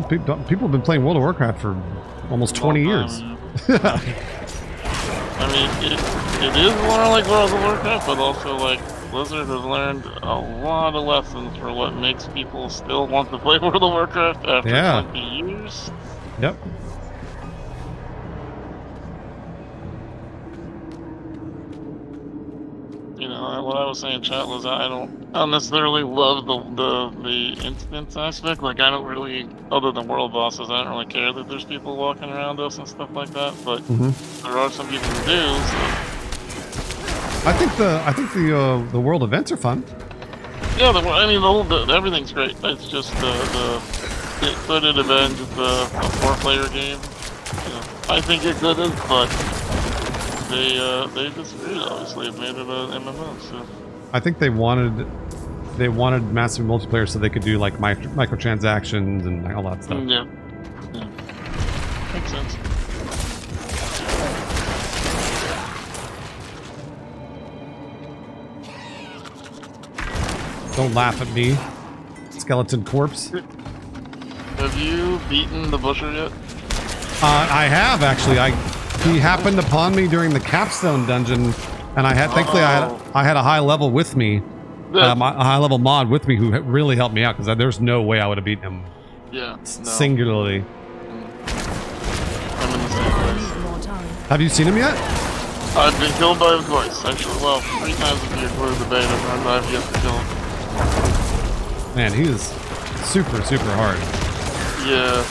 [SPEAKER 1] People people have been playing World of Warcraft for almost 20 years.
[SPEAKER 5] Um, I mean, it, it is more like World of Warcraft, but also like Blizzard has learned a lot of lessons for what makes people still want to play World of Warcraft after
[SPEAKER 1] Yeah.
[SPEAKER 5] 20 years.
[SPEAKER 1] Yep.
[SPEAKER 5] You know, what I was saying, chat was I don't, I don't necessarily love the the the instance aspect. Like, I don't really, other than world bosses, I don't really care that there's people walking around us and stuff like that. But
[SPEAKER 1] hmm
[SPEAKER 5] there are some people who do. So.
[SPEAKER 1] I think the I think the uh, the world events are fun.
[SPEAKER 5] Yeah, the, I mean, the whole, the, everything's great. It's just the the it have just a, a four-player game. You know, I think it could have, but they uh, they disagreed. Obviously, it made it an MMO. So
[SPEAKER 1] I think they wanted they wanted massive multiplayer so they could do like micro, microtransactions and all that stuff.
[SPEAKER 5] Mm, Yeah. Yeah. Makes sense.
[SPEAKER 1] Don't laugh at me, skeleton corpse.
[SPEAKER 5] Have you beaten the butcher yet?
[SPEAKER 1] Uh, I have actually. I he happened upon me during the capstone dungeon, and I had thankfully I had
[SPEAKER 5] Oh.
[SPEAKER 1] I had a high level with me,
[SPEAKER 5] Yeah.
[SPEAKER 1] um, a high level mod with me who really helped me out because there's no way I would have beaten him
[SPEAKER 5] yeah. No.
[SPEAKER 1] singularly.
[SPEAKER 5] I'm in the same place.
[SPEAKER 2] Need more time.
[SPEAKER 1] Have you seen him yet?
[SPEAKER 5] I've been killed by him twice, actually. Well, three times if you include the beta run, I've yet to kill him.
[SPEAKER 1] Man, he is super super hard.
[SPEAKER 5] Yeah.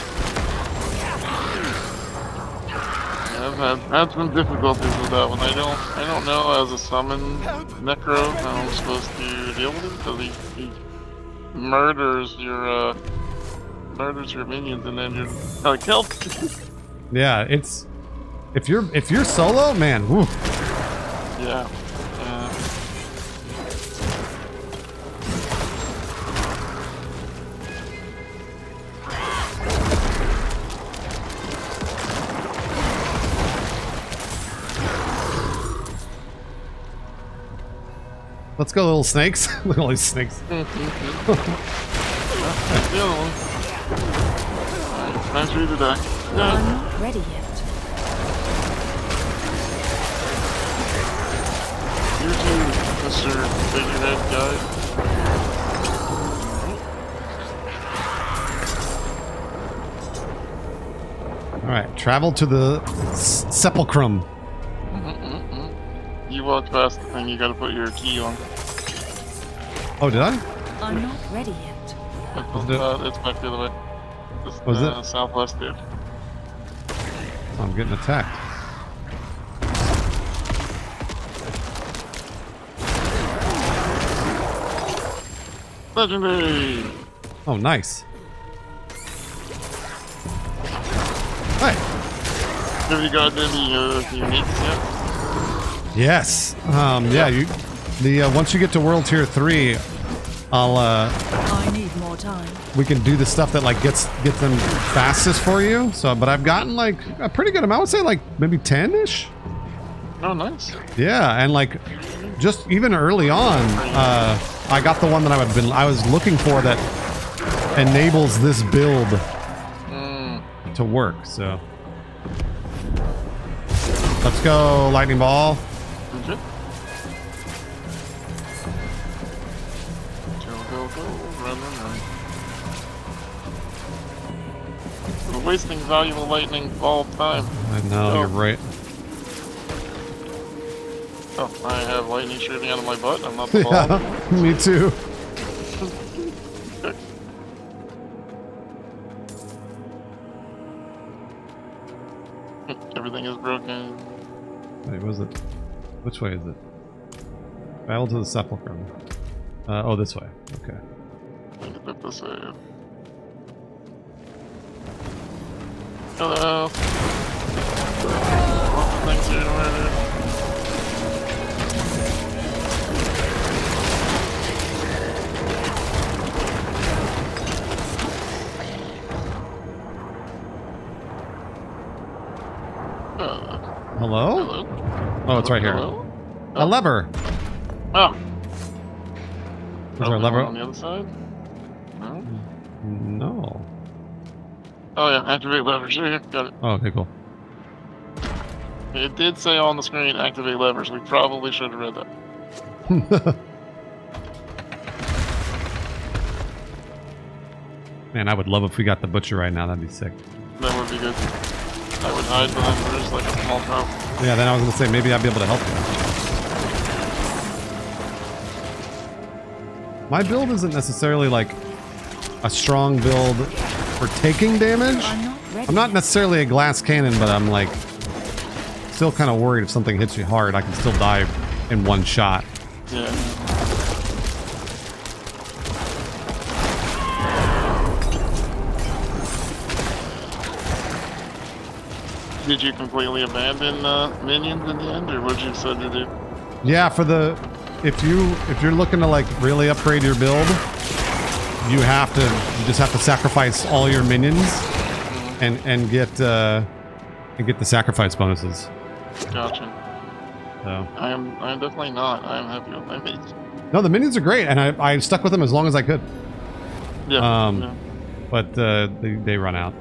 [SPEAKER 5] I've had, had some difficulties with that one. I don't I don't know as a summon necro how I'm supposed to deal with him because he, he murders your uh murders your minions and then you're like help
[SPEAKER 1] Yeah, it's if you're if you're solo, man. Woo.
[SPEAKER 5] Yeah.
[SPEAKER 1] Let's go, little snakes. Look at all these snakes.
[SPEAKER 5] That's the other one. Alright, time for you to die.
[SPEAKER 2] I'm not ready yet.
[SPEAKER 5] You too, Mr. Figurehead guy.
[SPEAKER 1] All right, travel to the s- sepulchrum.
[SPEAKER 5] You walked past the thing you gotta put your key on.
[SPEAKER 1] Oh, did I?
[SPEAKER 2] I'm not ready yet.
[SPEAKER 1] Was it-
[SPEAKER 5] Uh, it's back the other way. It's,
[SPEAKER 1] Was it?
[SPEAKER 5] uh, Southwest dude.
[SPEAKER 1] Oh, I'm getting attacked.
[SPEAKER 5] Legendary!
[SPEAKER 1] Oh, nice. Hey.
[SPEAKER 5] Have you got any uh, uniques yet?
[SPEAKER 1] Yes. Um. Yeah. You. The uh, once you get to World Tier three, I'll uh
[SPEAKER 2] I need more time.
[SPEAKER 1] we can do the stuff that like gets get them fastest for you. So, but I've gotten like a pretty good amount. I would say like maybe ten ish.
[SPEAKER 5] Oh, nice.
[SPEAKER 1] Yeah, and like just even early on, uh, I got the one that I would been I was looking for that enables this build
[SPEAKER 5] Mm,
[SPEAKER 1] to work. So let's go, lightning ball.
[SPEAKER 5] Wasting valuable lightning all the time.
[SPEAKER 1] I know
[SPEAKER 5] Oh.
[SPEAKER 1] you're right.
[SPEAKER 5] Oh, I have lightning shooting out of my butt. I'm not the ball.
[SPEAKER 1] Yeah, me too.
[SPEAKER 5] Everything is broken.
[SPEAKER 1] Wait, was it? Which way is it? Battle to the sepulchrum. Uh, oh, this way. Okay.
[SPEAKER 5] I can put this way. Hello. Lots of things here to murder. Uh,
[SPEAKER 1] Hello?
[SPEAKER 5] hello?
[SPEAKER 1] Oh, it's right here.
[SPEAKER 5] Hello?
[SPEAKER 1] A lever.
[SPEAKER 5] Oh,
[SPEAKER 1] Is there a lever?
[SPEAKER 5] on the other side? No?
[SPEAKER 1] No.
[SPEAKER 5] Oh yeah, activate lever. Sure, yeah, got it.
[SPEAKER 1] Oh, okay, cool.
[SPEAKER 5] It did say on the screen activate levers. We probably should have read that.
[SPEAKER 1] Man, I would love if we got the butcher right now. That'd be sick.
[SPEAKER 5] That would be good. I would hide behind levers like a small prop.
[SPEAKER 1] Yeah, then I was gonna say maybe I'd be able to help you. My build isn't necessarily like a strong build for taking damage.
[SPEAKER 2] I'm not.
[SPEAKER 1] Necessarily a glass cannon, but I'm like still kind of worried if something hits you hard, I can still die in one shot.
[SPEAKER 5] Yeah. Did you completely abandon uh, minions in the end, or what did you said to do?
[SPEAKER 1] Yeah, for the if you if you're looking to like really upgrade your build, you have to you just have to sacrifice all your minions and and get uh and get the sacrifice bonuses.
[SPEAKER 5] Gotcha.
[SPEAKER 1] So
[SPEAKER 5] I am. I am definitely not. I am happy with my mates.
[SPEAKER 1] no, the minions are great, and I I stuck with them as long as I could,
[SPEAKER 5] Yeah.
[SPEAKER 1] Um,
[SPEAKER 5] yeah.
[SPEAKER 1] but uh, they they run out.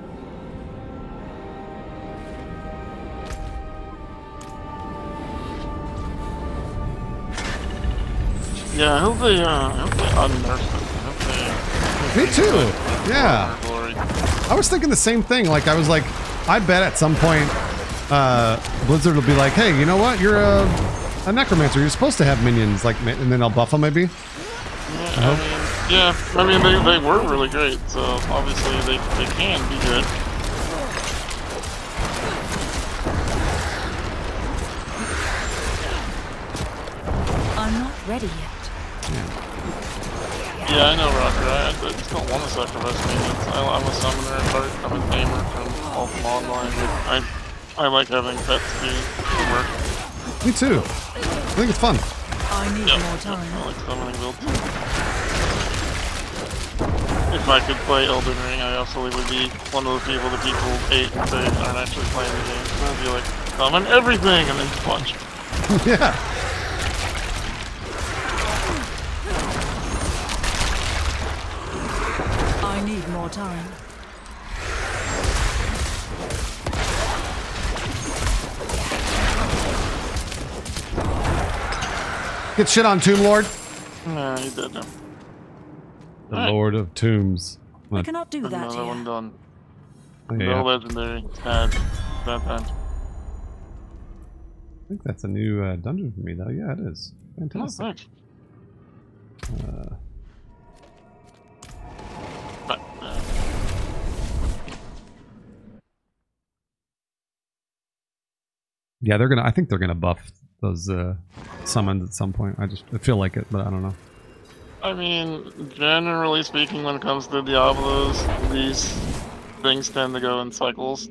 [SPEAKER 5] Yeah, I hope they, uh, I hope they unnerf them. I hope they...
[SPEAKER 1] Me too. Yeah. I was thinking the same thing. Like I was like, I bet at some point, uh, Blizzard will be like, "Hey, you know what? You're a, a necromancer. You're supposed to have minions." Like, and then I'll buff them maybe.
[SPEAKER 5] Yeah, I mean, yeah, I mean, they, they were really great, so obviously they, they can be good.
[SPEAKER 2] I'm not ready yet.
[SPEAKER 5] Yeah, I know, Rocker. I, I just don't want to sacrifice minions. I, I'm a summoner at heart. I'm a tamer from Ultima Online. I, I like having pets do the work.
[SPEAKER 1] Me too. I think it's fun.
[SPEAKER 2] I need
[SPEAKER 5] Yep,
[SPEAKER 2] more
[SPEAKER 5] yep, I
[SPEAKER 2] time.
[SPEAKER 5] like summoning builds. If I could play Elden Ring, I absolutely would be one of those people that people hate and say aren't actually playing the game. So I'd be like, summon everything, and then punch.
[SPEAKER 1] yeah.
[SPEAKER 2] I need more time.
[SPEAKER 1] Get shit on Tomb Lord.
[SPEAKER 5] Nah, you did him.
[SPEAKER 1] The
[SPEAKER 5] Alright.
[SPEAKER 1] Lord of Tombs.
[SPEAKER 2] I
[SPEAKER 1] What?
[SPEAKER 2] cannot do that
[SPEAKER 5] Another one done.
[SPEAKER 1] Okay,
[SPEAKER 5] No
[SPEAKER 1] yeah.
[SPEAKER 5] legendary. Bad. Bad times.
[SPEAKER 1] I think that's a new uh, dungeon for me, though. Yeah, it is.
[SPEAKER 5] Oh,
[SPEAKER 1] Fantastic.
[SPEAKER 5] thanks.
[SPEAKER 1] Uh, yeah, they're gonna. I think they're gonna buff those uh, summons at some point. I just I feel like it, but I don't know.
[SPEAKER 5] I mean, generally speaking, when it comes to Diablos, these things tend to go in cycles.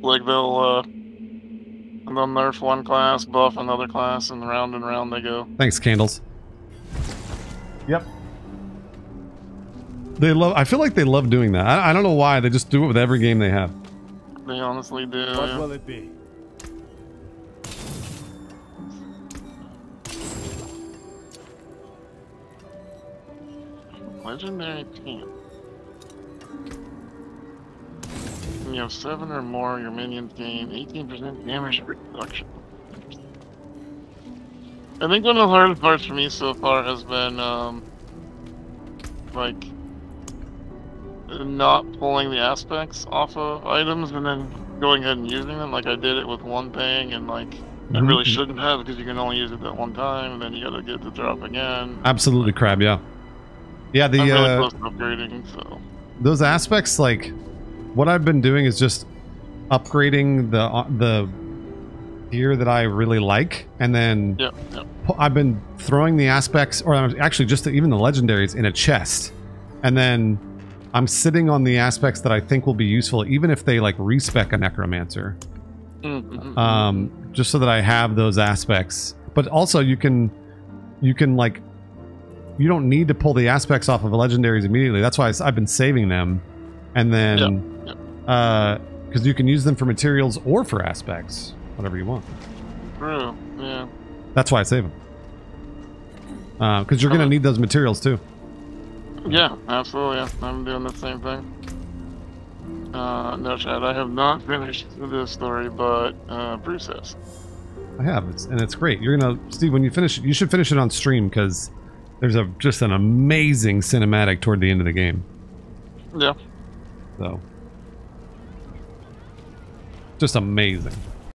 [SPEAKER 5] Like they'll, uh, they'll nerf one class, buff another class, and round and round they go.
[SPEAKER 1] Thanks, candles. Yep. They love. I feel like they love doing that. I, I don't know why. They just do it with every game they have.
[SPEAKER 5] They honestly do.
[SPEAKER 8] What
[SPEAKER 5] yeah.
[SPEAKER 8] will it be?
[SPEAKER 5] Legendary team. When you have seven or more, your minions gain 18% damage reduction. I think one of the hardest parts for me so far has been, um, like, not pulling the aspects off of items and then going ahead and using them. Like I did it with one thing, and like I really
[SPEAKER 1] Mhm.
[SPEAKER 5] shouldn't have because you can only use it that one time, and then you gotta get the drop again.
[SPEAKER 1] Absolutely, crab. Yeah. Yeah. The
[SPEAKER 5] I'm really
[SPEAKER 1] uh,
[SPEAKER 5] close to upgrading, so.
[SPEAKER 1] those aspects, like what I've been doing is just upgrading the uh, the gear that I really like, and then
[SPEAKER 5] Yep, yep.
[SPEAKER 1] I've been throwing the aspects, or actually just the, even the legendaries, in a chest, and then I'm sitting on the aspects that I think will be useful, even if they like respec a necromancer,
[SPEAKER 5] Mm-hmm.
[SPEAKER 1] um, just so that I have those aspects. But also, you can you can like you don't need to pull the aspects off of the legendaries immediately. That's why I, have been saving them, and then because you can use them for materials or for aspects, whatever you want.
[SPEAKER 5] True, yeah.
[SPEAKER 1] That's why I save them. Because you're going to need those materials too.
[SPEAKER 5] Yeah, absolutely. yeah. I'm doing the same thing. Uh, no, chat, I have not finished this story, but uh, Bruce has.
[SPEAKER 1] I have, it's, and it's great. You're gonna, Steve, when you finish it, you should finish it on stream because there's a just an amazing cinematic toward the end of the game.
[SPEAKER 5] Yeah.
[SPEAKER 1] So, just amazing.